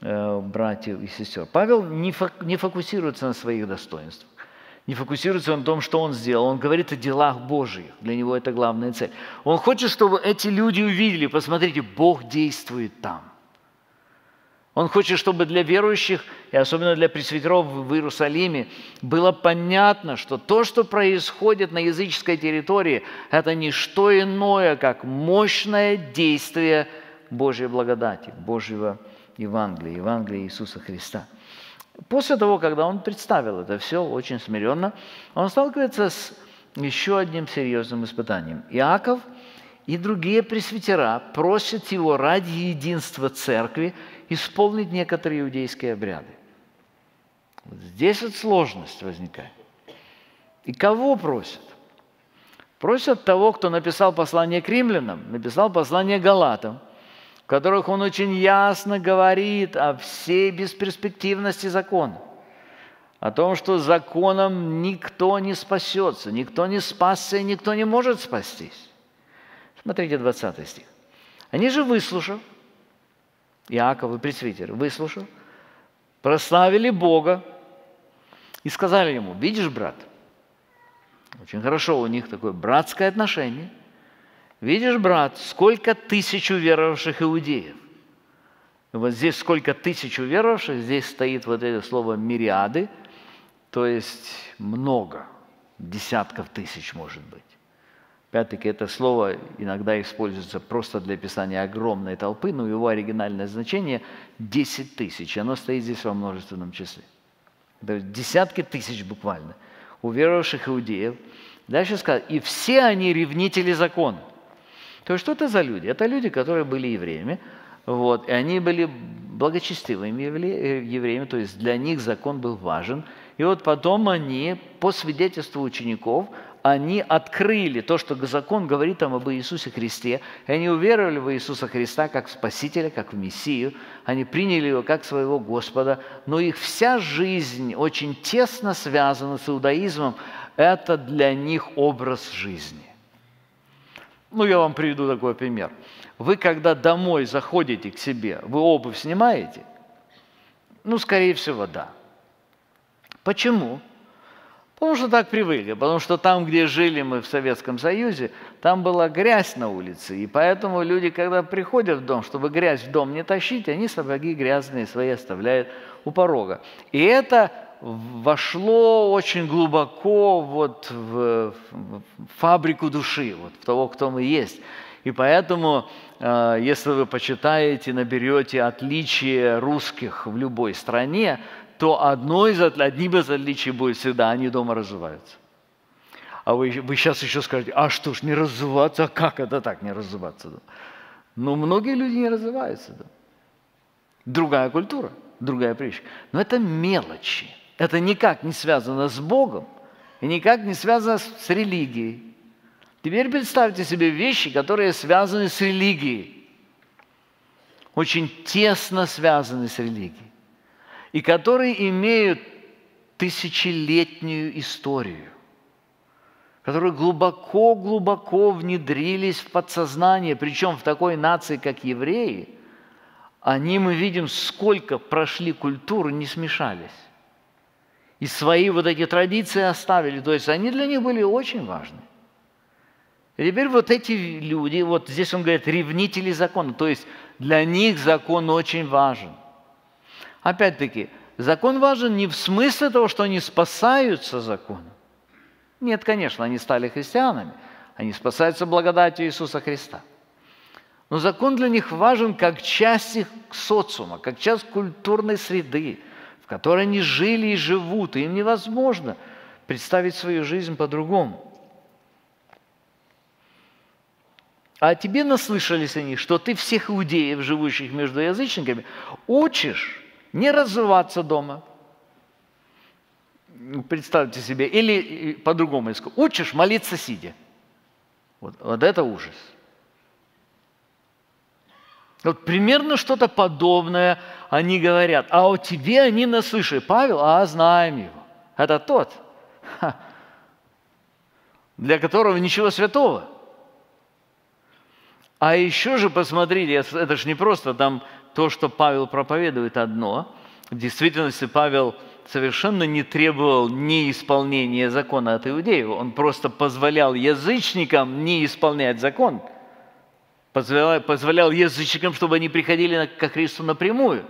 э, братьев и сестер. Павел не, фокусируется на своих достоинствах не фокусируется на том, что он сделал. Он говорит о делах Божьих. Для него это главная цель. Он хочет, чтобы эти люди увидели, посмотрите, Бог действует там. Он хочет, чтобы для верующих, и особенно для пресвитеров в Иерусалиме, было понятно, что то, что происходит на языческой территории, это не что иное, как мощное действие Божьей благодати, Божьего Евангелия, Евангелия Иисуса Христа – После того, когда он представил это все очень смиренно, он сталкивается с еще одним серьезным испытанием. Иаков и другие пресвитера просят его ради единства церкви исполнить некоторые иудейские обряды. Вот здесь вот сложность возникает. И кого просят? Просят того, кто написал послание к римлянам, написал послание галатам – в которых он очень ясно говорит о всей бесперспективности закона. О том, что законом никто не спасется, никто не спасся и никто не может спастись. Смотрите 20 стих. Они же, выслушав, Иаков и пресвитер, выслушав, прославили Бога и сказали ему, видишь, брат, очень хорошо у них такое братское отношение – Видишь, брат, сколько тысяч уверовавших иудеев. Вот здесь сколько тысяч уверовавших, здесь стоит вот это слово «мириады», то есть много, десятков тысяч может быть. Опять-таки, это слово иногда используется просто для описания огромной толпы, но его оригинальное значение – 10 тысяч. Оно стоит здесь во множественном числе. Десятки тысяч буквально уверовавших иудеев. Дальше сказать, и все они ревнители закона. То есть что это за люди? Это люди, которые были евреями, вот, и они были благочестивыми э, евреями, то есть для них закон был важен. И вот потом они, по свидетельству учеников, они открыли то, что закон говорит там об Иисусе Христе, и они уверовали в Иисуса Христа как в Спасителя, как в Мессию, они приняли его как своего Господа, но их вся жизнь очень тесно связана с иудаизмом, это для них образ жизни. Ну, я вам приведу такой пример. Вы, когда домой заходите к себе, вы обувь снимаете? Ну, скорее всего, да. Почему? Потому что так привыкли, потому что там, где жили мы в Советском Союзе, там была грязь на улице, и поэтому люди, когда приходят в дом, чтобы грязь в дом не тащить, они сапоги грязные свои оставляют у порога. И это вошло очень глубоко вот в, фабрику души, вот в того, кто мы есть. И поэтому, э, если вы почитаете, наберете отличия русских в любой стране, то одно из, одним из отличий будет всегда, они дома разуваются. А вы, вы сейчас еще скажете, а что ж, не разуваться? А как это так, не разуваться? Ну, многие люди не разуваются. Да? Другая культура, другая притча. Но это мелочи. Это никак не связано с Богом и никак не связано с религией. Теперь представьте себе вещи, которые связаны с религией, очень тесно связаны с религией, и которые имеют тысячелетнюю историю, которые глубоко-глубоко внедрились в подсознание, причем в такой нации, как евреи, они, мы видим, сколько прошли культуры, не смешались. И свои вот эти традиции оставили. То есть они для них были очень важны. И теперь вот эти люди, вот здесь он говорит, ревнители закона, то есть для них закон очень важен. Опять-таки, закон важен не в смысле того, что они спасаются законом. Нет, конечно, они стали христианами, они спасаются благодатью Иисуса Христа. Но закон для них важен как часть их социума, как часть культурной среды, в которой они жили и живут, и им невозможно представить свою жизнь по-другому. А тебе наслышались они, что ты всех иудеев, живущих между язычниками, учишь не разуваться дома. Представьте себе, или по-другому учишь молиться сидя. Вот, вот это ужас. Вот примерно что-то подобное они говорят. А у тебе они наслышали. Павел, а знаем его. Это тот, для которого ничего святого. А еще же, посмотрите, это же не просто там то, что Павел проповедует одно. В действительности Павел совершенно не требовал неисполнения закона от иудеев. Он просто позволял язычникам не исполнять закон. Позволял, позволял язычникам, чтобы они приходили ко Христу напрямую.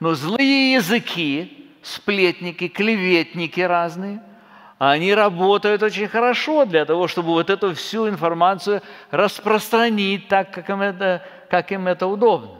Но злые языки, сплетники, клеветники разные – они работают очень хорошо для того, чтобы вот эту всю информацию распространить так, как им это, как им это удобно.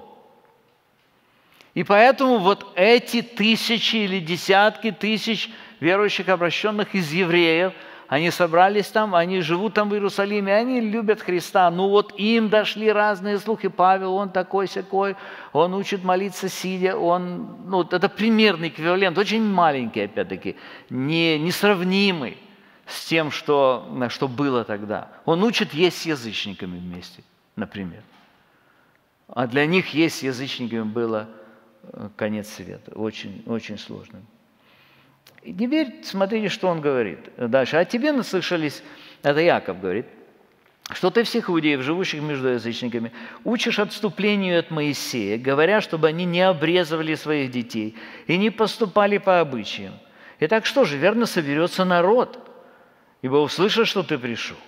И поэтому вот эти тысячи или десятки тысяч верующих, обращенных из евреев – они собрались там, они живут там в Иерусалиме, они любят Христа. Ну вот им дошли разные слухи. Павел, он такой секой, он учит молиться сидя, он, ну это примерный эквивалент, очень маленький опять-таки, не, несравнимый с тем, что, что было тогда. Он учит есть с язычниками вместе, например. А для них есть с язычниками было конец света, очень, очень сложным. И теперь смотрите, что он говорит дальше. «А тебе наслышались, это Яков говорит, что ты всех иудеев, живущих между язычниками, учишь отступлению от Моисея, говоря, чтобы они не обрезывали своих детей и не поступали по обычаям. Итак, что же, верно соберется народ, ибо услышат, что ты пришел.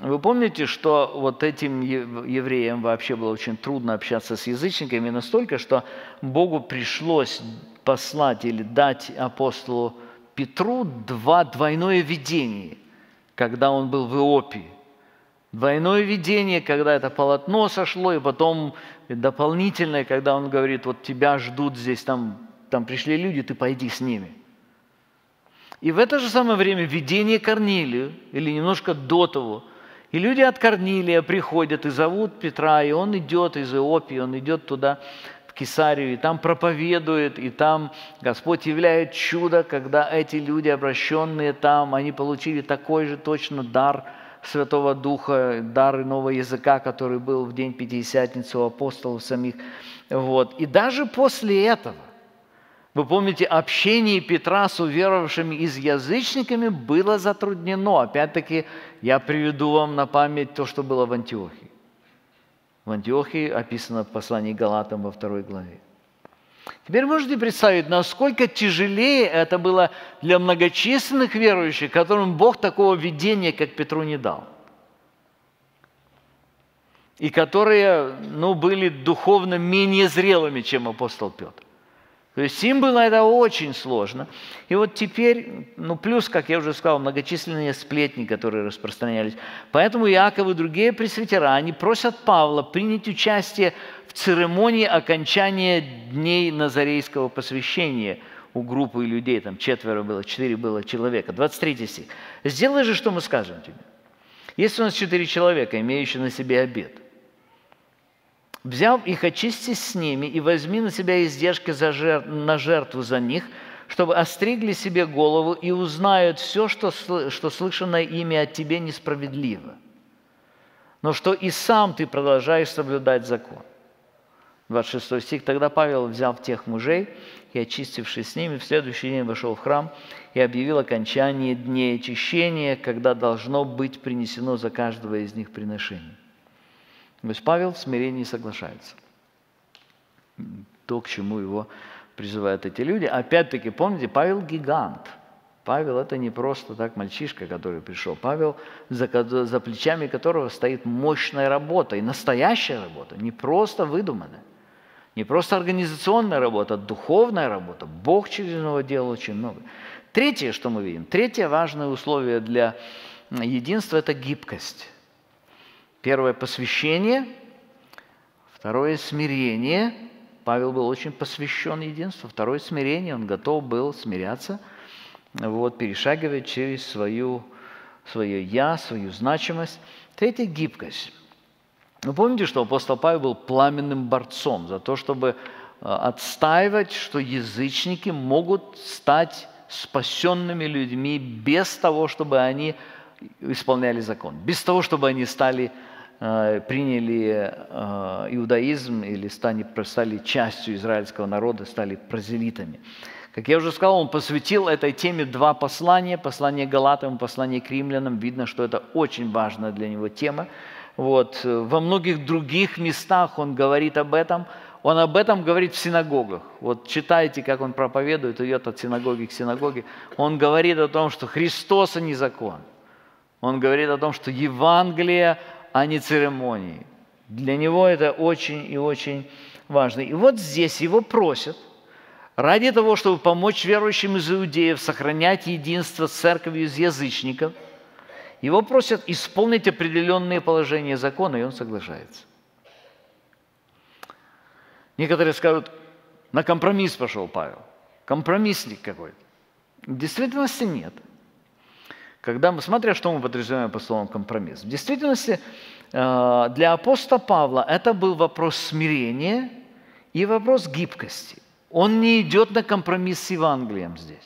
Вы помните, что вот этим евреям вообще было очень трудно общаться с язычниками настолько, что Богу пришлось послать или дать апостолу Петру два двойное видение, когда он был в Иопии. Двойное видение, когда это полотно сошло, и потом дополнительное, когда он говорит, вот тебя ждут здесь, там, там пришли люди, ты пойди с ними. И в это же самое время видение Корнилию, или немножко до того, и люди от Корнилия приходят и зовут Петра, и он идет из Иопии, он идет туда, Кесарию, и там проповедует, и там Господь являет чудо, когда эти люди, обращенные там, они получили такой же точно дар Святого Духа, дар иного языка, который был в день Пятидесятницы у апостолов самих. Вот. И даже после этого, вы помните, общение Петра с уверовавшими из язычниками было затруднено. Опять-таки, я приведу вам на память то, что было в Антиохии в Антиохии, описано в послании Галатам во второй главе. Теперь можете представить, насколько тяжелее это было для многочисленных верующих, которым Бог такого видения, как Петру, не дал. И которые ну, были духовно менее зрелыми, чем апостол Петр. То есть им было это очень сложно. И вот теперь, ну плюс, как я уже сказал, многочисленные сплетни, которые распространялись. Поэтому Иаков и другие пресвитера, они просят Павла принять участие в церемонии окончания дней Назарейского посвящения у группы людей, там четверо было, четыре было человека. 23 стих. «Сделай же, что мы скажем тебе. Если у нас четыре человека, имеющие на себе обед, Взяв их, очистись с ними и возьми на себя издержки за жертв, на жертву за них, чтобы остригли себе голову и узнают все, что, что слышано ими от тебе несправедливо, но что и сам ты продолжаешь соблюдать закон. 26 стих. «Тогда Павел, взяв тех мужей и очистившись с ними, в следующий день вошел в храм и объявил окончание дней очищения, когда должно быть принесено за каждого из них приношение». То есть Павел в смирении соглашается. То, к чему его призывают эти люди. Опять-таки, помните, Павел гигант. Павел это не просто так мальчишка, который пришел. Павел, за, за плечами которого стоит мощная работа и настоящая работа, не просто выдуманная. Не просто организационная работа, а духовная работа. Бог через него делал очень много. Третье, что мы видим, третье важное условие для единства – это гибкость. Первое – посвящение, второе – смирение. Павел был очень посвящен единству. Второе – смирение, он готов был смиряться, вот, перешагивать через свою, свое «я», свою значимость. Третье – гибкость. Вы помните, что апостол Павел был пламенным борцом за то, чтобы э, отстаивать, что язычники могут стать спасенными людьми без того, чтобы они исполняли закон, без того, чтобы они стали, приняли э, иудаизм или стали, стали частью израильского народа, стали прозелитами. Как я уже сказал, он посвятил этой теме два послания, послание Галатам, послание к римлянам. Видно, что это очень важная для него тема. Вот. Во многих других местах он говорит об этом. Он об этом говорит в синагогах. Вот читайте, как он проповедует, идет от синагоги к синагоге. Он говорит о том, что Христос, а не закон. Он говорит о том, что Евангелие, а не церемонии. Для него это очень и очень важно. И вот здесь его просят, ради того, чтобы помочь верующим из иудеев сохранять единство с церковью из язычников – его просят исполнить определенные положения закона, и он соглашается. Некоторые скажут, на компромисс пошел Павел. Компромиссник какой-то. В действительности нет. Когда мы, смотря что мы подразумеваем по словам компромисс. В действительности э, для апостола Павла это был вопрос смирения и вопрос гибкости. Он не идет на компромисс с Евангелием здесь.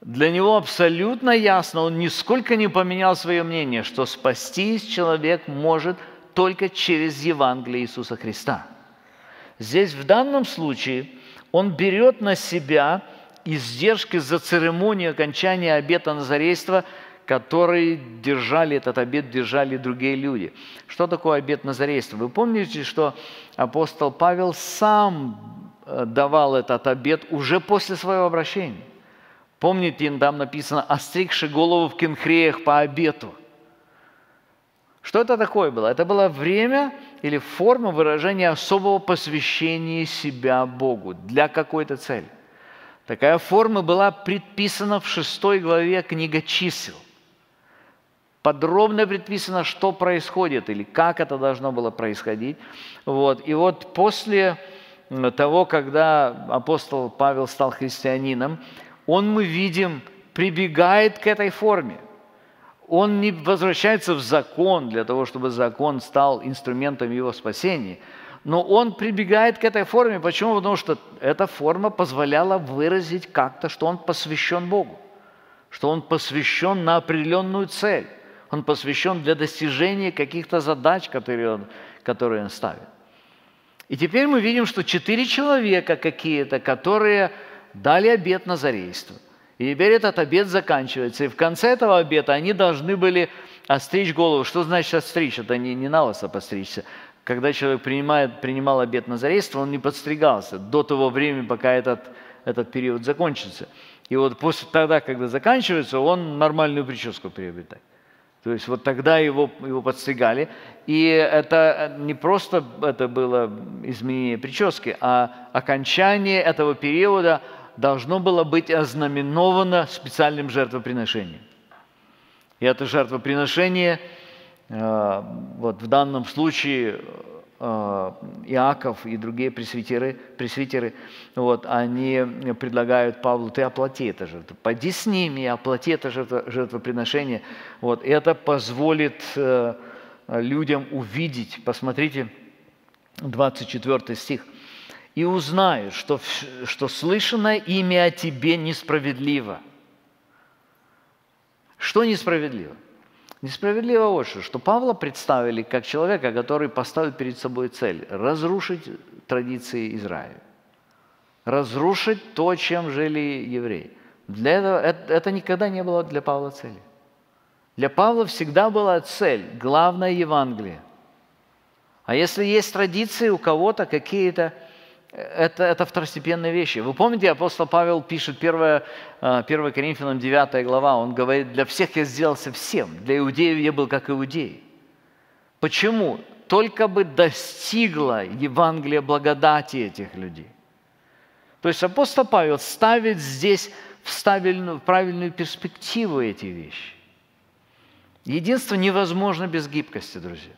Для него абсолютно ясно, он нисколько не поменял свое мнение, что спастись человек может только через Евангелие Иисуса Христа. Здесь в данном случае он берет на себя издержки за церемонию окончания обета Назарейства, который держали этот обет, держали другие люди. Что такое обет Назарейства? Вы помните, что апостол Павел сам э, давал этот обет уже после своего обращения – Помните, там написано «остригши голову в кенхреях по обету». Что это такое было? Это было время или форма выражения особого посвящения себя Богу для какой-то цели. Такая форма была предписана в шестой главе книга чисел. Подробно предписано, что происходит или как это должно было происходить. Вот. И вот после того, когда апостол Павел стал христианином, он, мы видим, прибегает к этой форме. Он не возвращается в закон для того, чтобы закон стал инструментом его спасения. Но он прибегает к этой форме. Почему? Потому что эта форма позволяла выразить как-то, что он посвящен Богу, что он посвящен на определенную цель, он посвящен для достижения каких-то задач, которые он, которые он ставит. И теперь мы видим, что четыре человека какие-то, которые дали обед назарейства. И теперь этот обед заканчивается. И в конце этого обета они должны были остричь голову. Что значит остричь? Это не, не на лысо постричься. Когда человек принимает, принимал обед назарейства, он не подстригался до того времени, пока этот, этот период закончится. И вот после тогда, когда заканчивается, он нормальную прическу приобретает. То есть вот тогда его, его подстригали. И это не просто это было изменение прически, а окончание этого периода – должно было быть ознаменовано специальным жертвоприношением. И это жертвоприношение, вот в данном случае э, Иаков и другие пресвитеры, пресвитеры вот, они предлагают Павлу, ты оплати это жертву, пойди с ними оплати это жертво, жертвоприношение. Вот, это позволит э, людям увидеть, посмотрите, 24 стих – и узнают, что, что слышанное имя о тебе несправедливо. Что несправедливо? Несправедливо вот что, что Павла представили как человека, который поставил перед собой цель – разрушить традиции Израиля, разрушить то, чем жили евреи. Для этого это, это никогда не было для Павла цели. Для Павла всегда была цель, главное Евангелие. А если есть традиции у кого-то какие-то, это, это второстепенные вещи. Вы помните, апостол Павел пишет 1, 1 а, Коринфянам 9 глава, он говорит, для всех я сделался всем, для иудеев я был как иудей. Почему? Только бы достигла Евангелие благодати этих людей. То есть апостол Павел ставит здесь в, в правильную перспективу эти вещи. Единство невозможно без гибкости, друзья.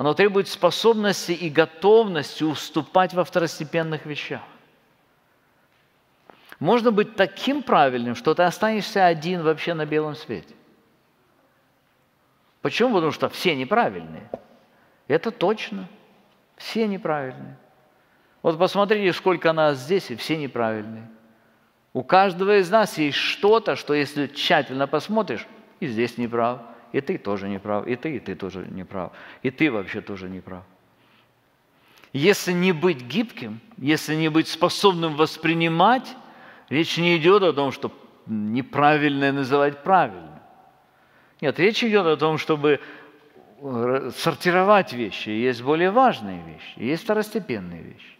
Оно требует способности и готовности уступать во второстепенных вещах. Можно быть таким правильным, что ты останешься один вообще на белом свете. Почему? Потому что все неправильные. Это точно. Все неправильные. Вот посмотрите, сколько нас здесь, и все неправильные. У каждого из нас есть что-то, что если тщательно посмотришь, и здесь не прав, и ты тоже не прав, и ты, и ты тоже не прав, и ты вообще тоже не прав. Если не быть гибким, если не быть способным воспринимать, речь не идет о том, что неправильное называть правильным. Нет, речь идет о том, чтобы э, сортировать вещи. Есть более важные вещи, есть второстепенные вещи.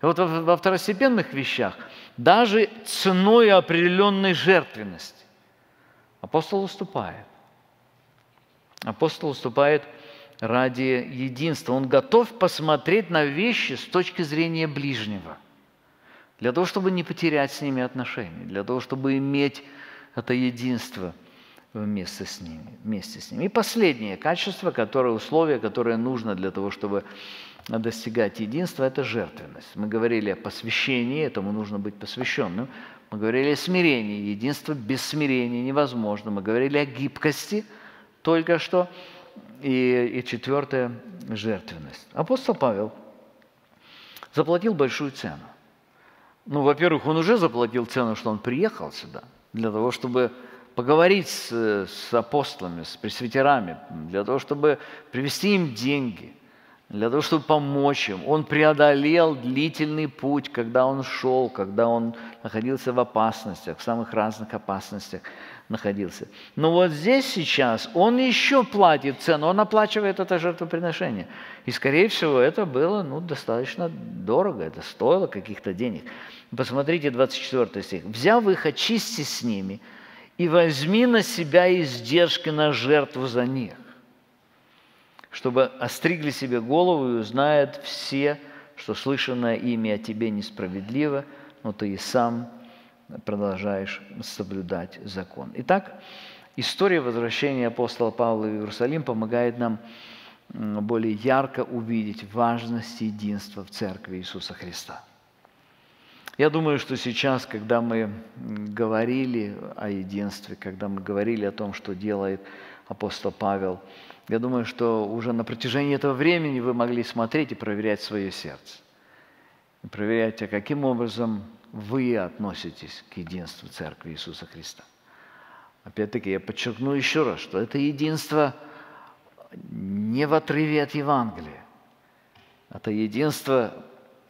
И вот во второстепенных вещах, даже ценой определенной жертвенности, апостол уступает. Апостол уступает ради единства. Он готов посмотреть на вещи с точки зрения ближнего, для того, чтобы не потерять с ними отношения, для того, чтобы иметь это единство вместе с ними. Вместе с ними. И последнее качество, которое, условие, которое нужно для того, чтобы достигать единства, это жертвенность. Мы говорили о посвящении, этому нужно быть посвященным. Мы говорили о смирении. Единство без смирения невозможно. Мы говорили о гибкости – только что. И, и четвертое – жертвенность. Апостол Павел заплатил большую цену. Ну, во-первых, он уже заплатил цену, что он приехал сюда для того, чтобы поговорить с, с апостолами, с пресвитерами, для того, чтобы привести им деньги, для того, чтобы помочь им. Он преодолел длительный путь, когда он шел, когда он находился в опасностях, в самых разных опасностях находился. Но вот здесь сейчас он еще платит цену, он оплачивает это жертвоприношение. И, скорее всего, это было ну, достаточно дорого, это стоило каких-то денег. Посмотрите 24 стих. «Взяв их, очистись с ними, и возьми на себя издержки на жертву за них, чтобы остригли себе голову и узнают все, что слышанное ими о тебе несправедливо, но ты и сам продолжаешь соблюдать закон. Итак, история возвращения апостола Павла в Иерусалим помогает нам более ярко увидеть важность единства в Церкви Иисуса Христа. Я думаю, что сейчас, когда мы говорили о единстве, когда мы говорили о том, что делает апостол Павел, я думаю, что уже на протяжении этого времени вы могли смотреть и проверять свое сердце. И проверять, а каким образом вы относитесь к единству Церкви Иисуса Христа. Опять-таки, я подчеркну еще раз, что это единство не в отрыве от Евангелия. Это единство,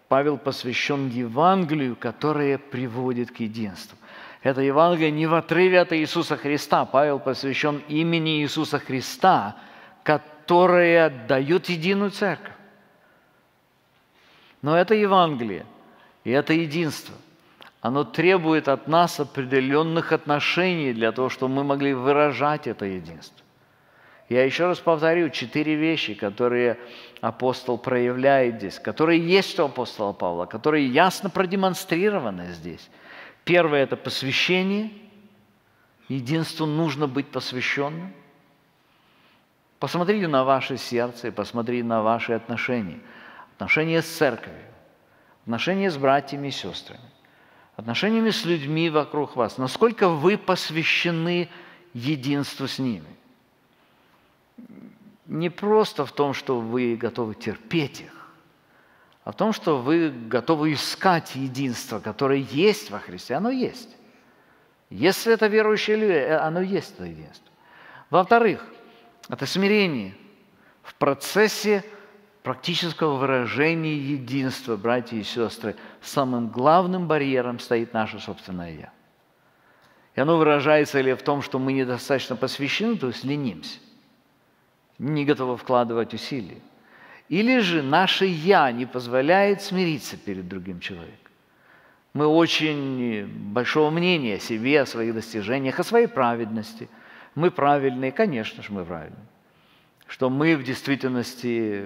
Павел посвящен Евангелию, которое приводит к единству. Это Евангелие не в отрыве от Иисуса Христа. Павел посвящен имени Иисуса Христа, которое дает единую церковь. Но это Евангелие, и это единство – оно требует от нас определенных отношений для того, чтобы мы могли выражать это единство. Я еще раз повторю, четыре вещи, которые апостол проявляет здесь, которые есть у апостола Павла, которые ясно продемонстрированы здесь. Первое – это посвящение. Единству нужно быть посвященным. Посмотрите на ваше сердце и посмотрите на ваши отношения. Отношения с церковью, отношения с братьями и сестрами отношениями с людьми вокруг вас, насколько вы посвящены единству с ними. Не просто в том, что вы готовы терпеть их, а в том, что вы готовы искать единство, которое есть во Христе. Оно есть. Если это верующие люди, э, оно есть, это единство. Во-вторых, это смирение в процессе практического выражения единства, братья и сестры. Самым главным барьером стоит наше собственное «я». И оно выражается ли в том, что мы недостаточно посвящены, то есть ленимся, не готовы вкладывать усилия. Или же наше «я» не позволяет смириться перед другим человеком. Мы очень большого мнения о себе, о своих достижениях, о своей праведности. Мы правильные, конечно же, мы правильные. Что мы в действительности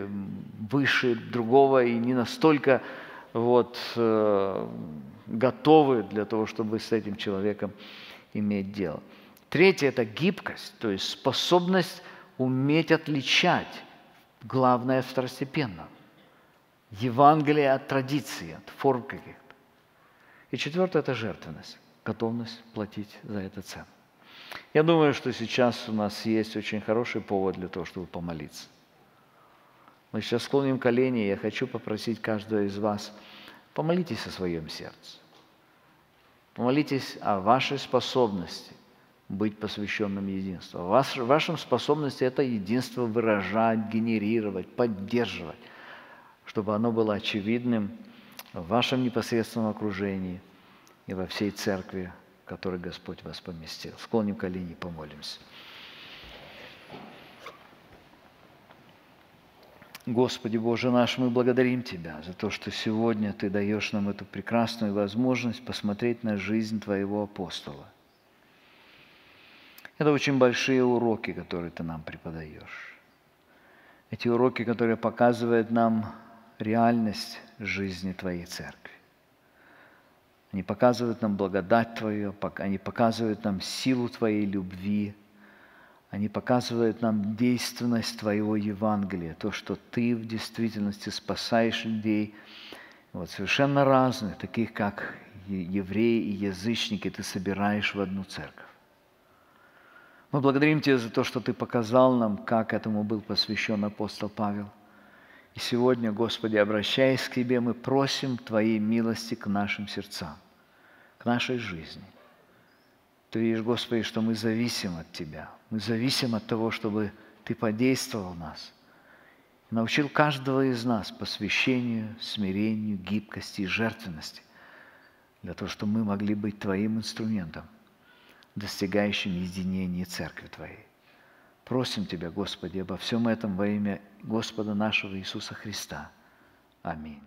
выше другого и не настолько вот, э, готовы для того, чтобы с этим человеком иметь дело. Третье – это гибкость, то есть способность уметь отличать главное второстепенно. Евангелие от традиции, от форм каких-то. И четвертое – это жертвенность, готовность платить за это цену. Я думаю, что сейчас у нас есть очень хороший повод для того, чтобы помолиться. Мы сейчас склоним колени, и я хочу попросить каждого из вас, помолитесь о своем сердце. Помолитесь о вашей способности быть посвященным единству. В вашем способности это единство выражать, генерировать, поддерживать, чтобы оно было очевидным в вашем непосредственном окружении и во всей церкви, в которой Господь вас поместил. Склоним колени и помолимся. Господи Боже наш, мы благодарим Тебя за то, что сегодня Ты даешь нам эту прекрасную возможность посмотреть на жизнь Твоего апостола. Это очень большие уроки, которые Ты нам преподаешь. Эти уроки, которые показывают нам реальность жизни Твоей церкви. Они показывают нам благодать Твою, они показывают нам силу Твоей любви, они показывают нам действенность Твоего Евангелия, то, что Ты в действительности спасаешь людей, вот, совершенно разных, таких как евреи и язычники, Ты собираешь в одну церковь. Мы благодарим Тебя за то, что Ты показал нам, как этому был посвящен апостол Павел – и сегодня, Господи, обращаясь к Тебе, мы просим Твоей милости к нашим сердцам, к нашей жизни. Ты видишь, Господи, что мы зависим от Тебя. Мы зависим от того, чтобы Ты подействовал в нас. Научил каждого из нас посвящению, смирению, гибкости и жертвенности, для того, чтобы мы могли быть Твоим инструментом, достигающим единения Церкви Твоей. Просим Тебя, Господи, обо всем этом во имя Господа нашего Иисуса Христа. Аминь.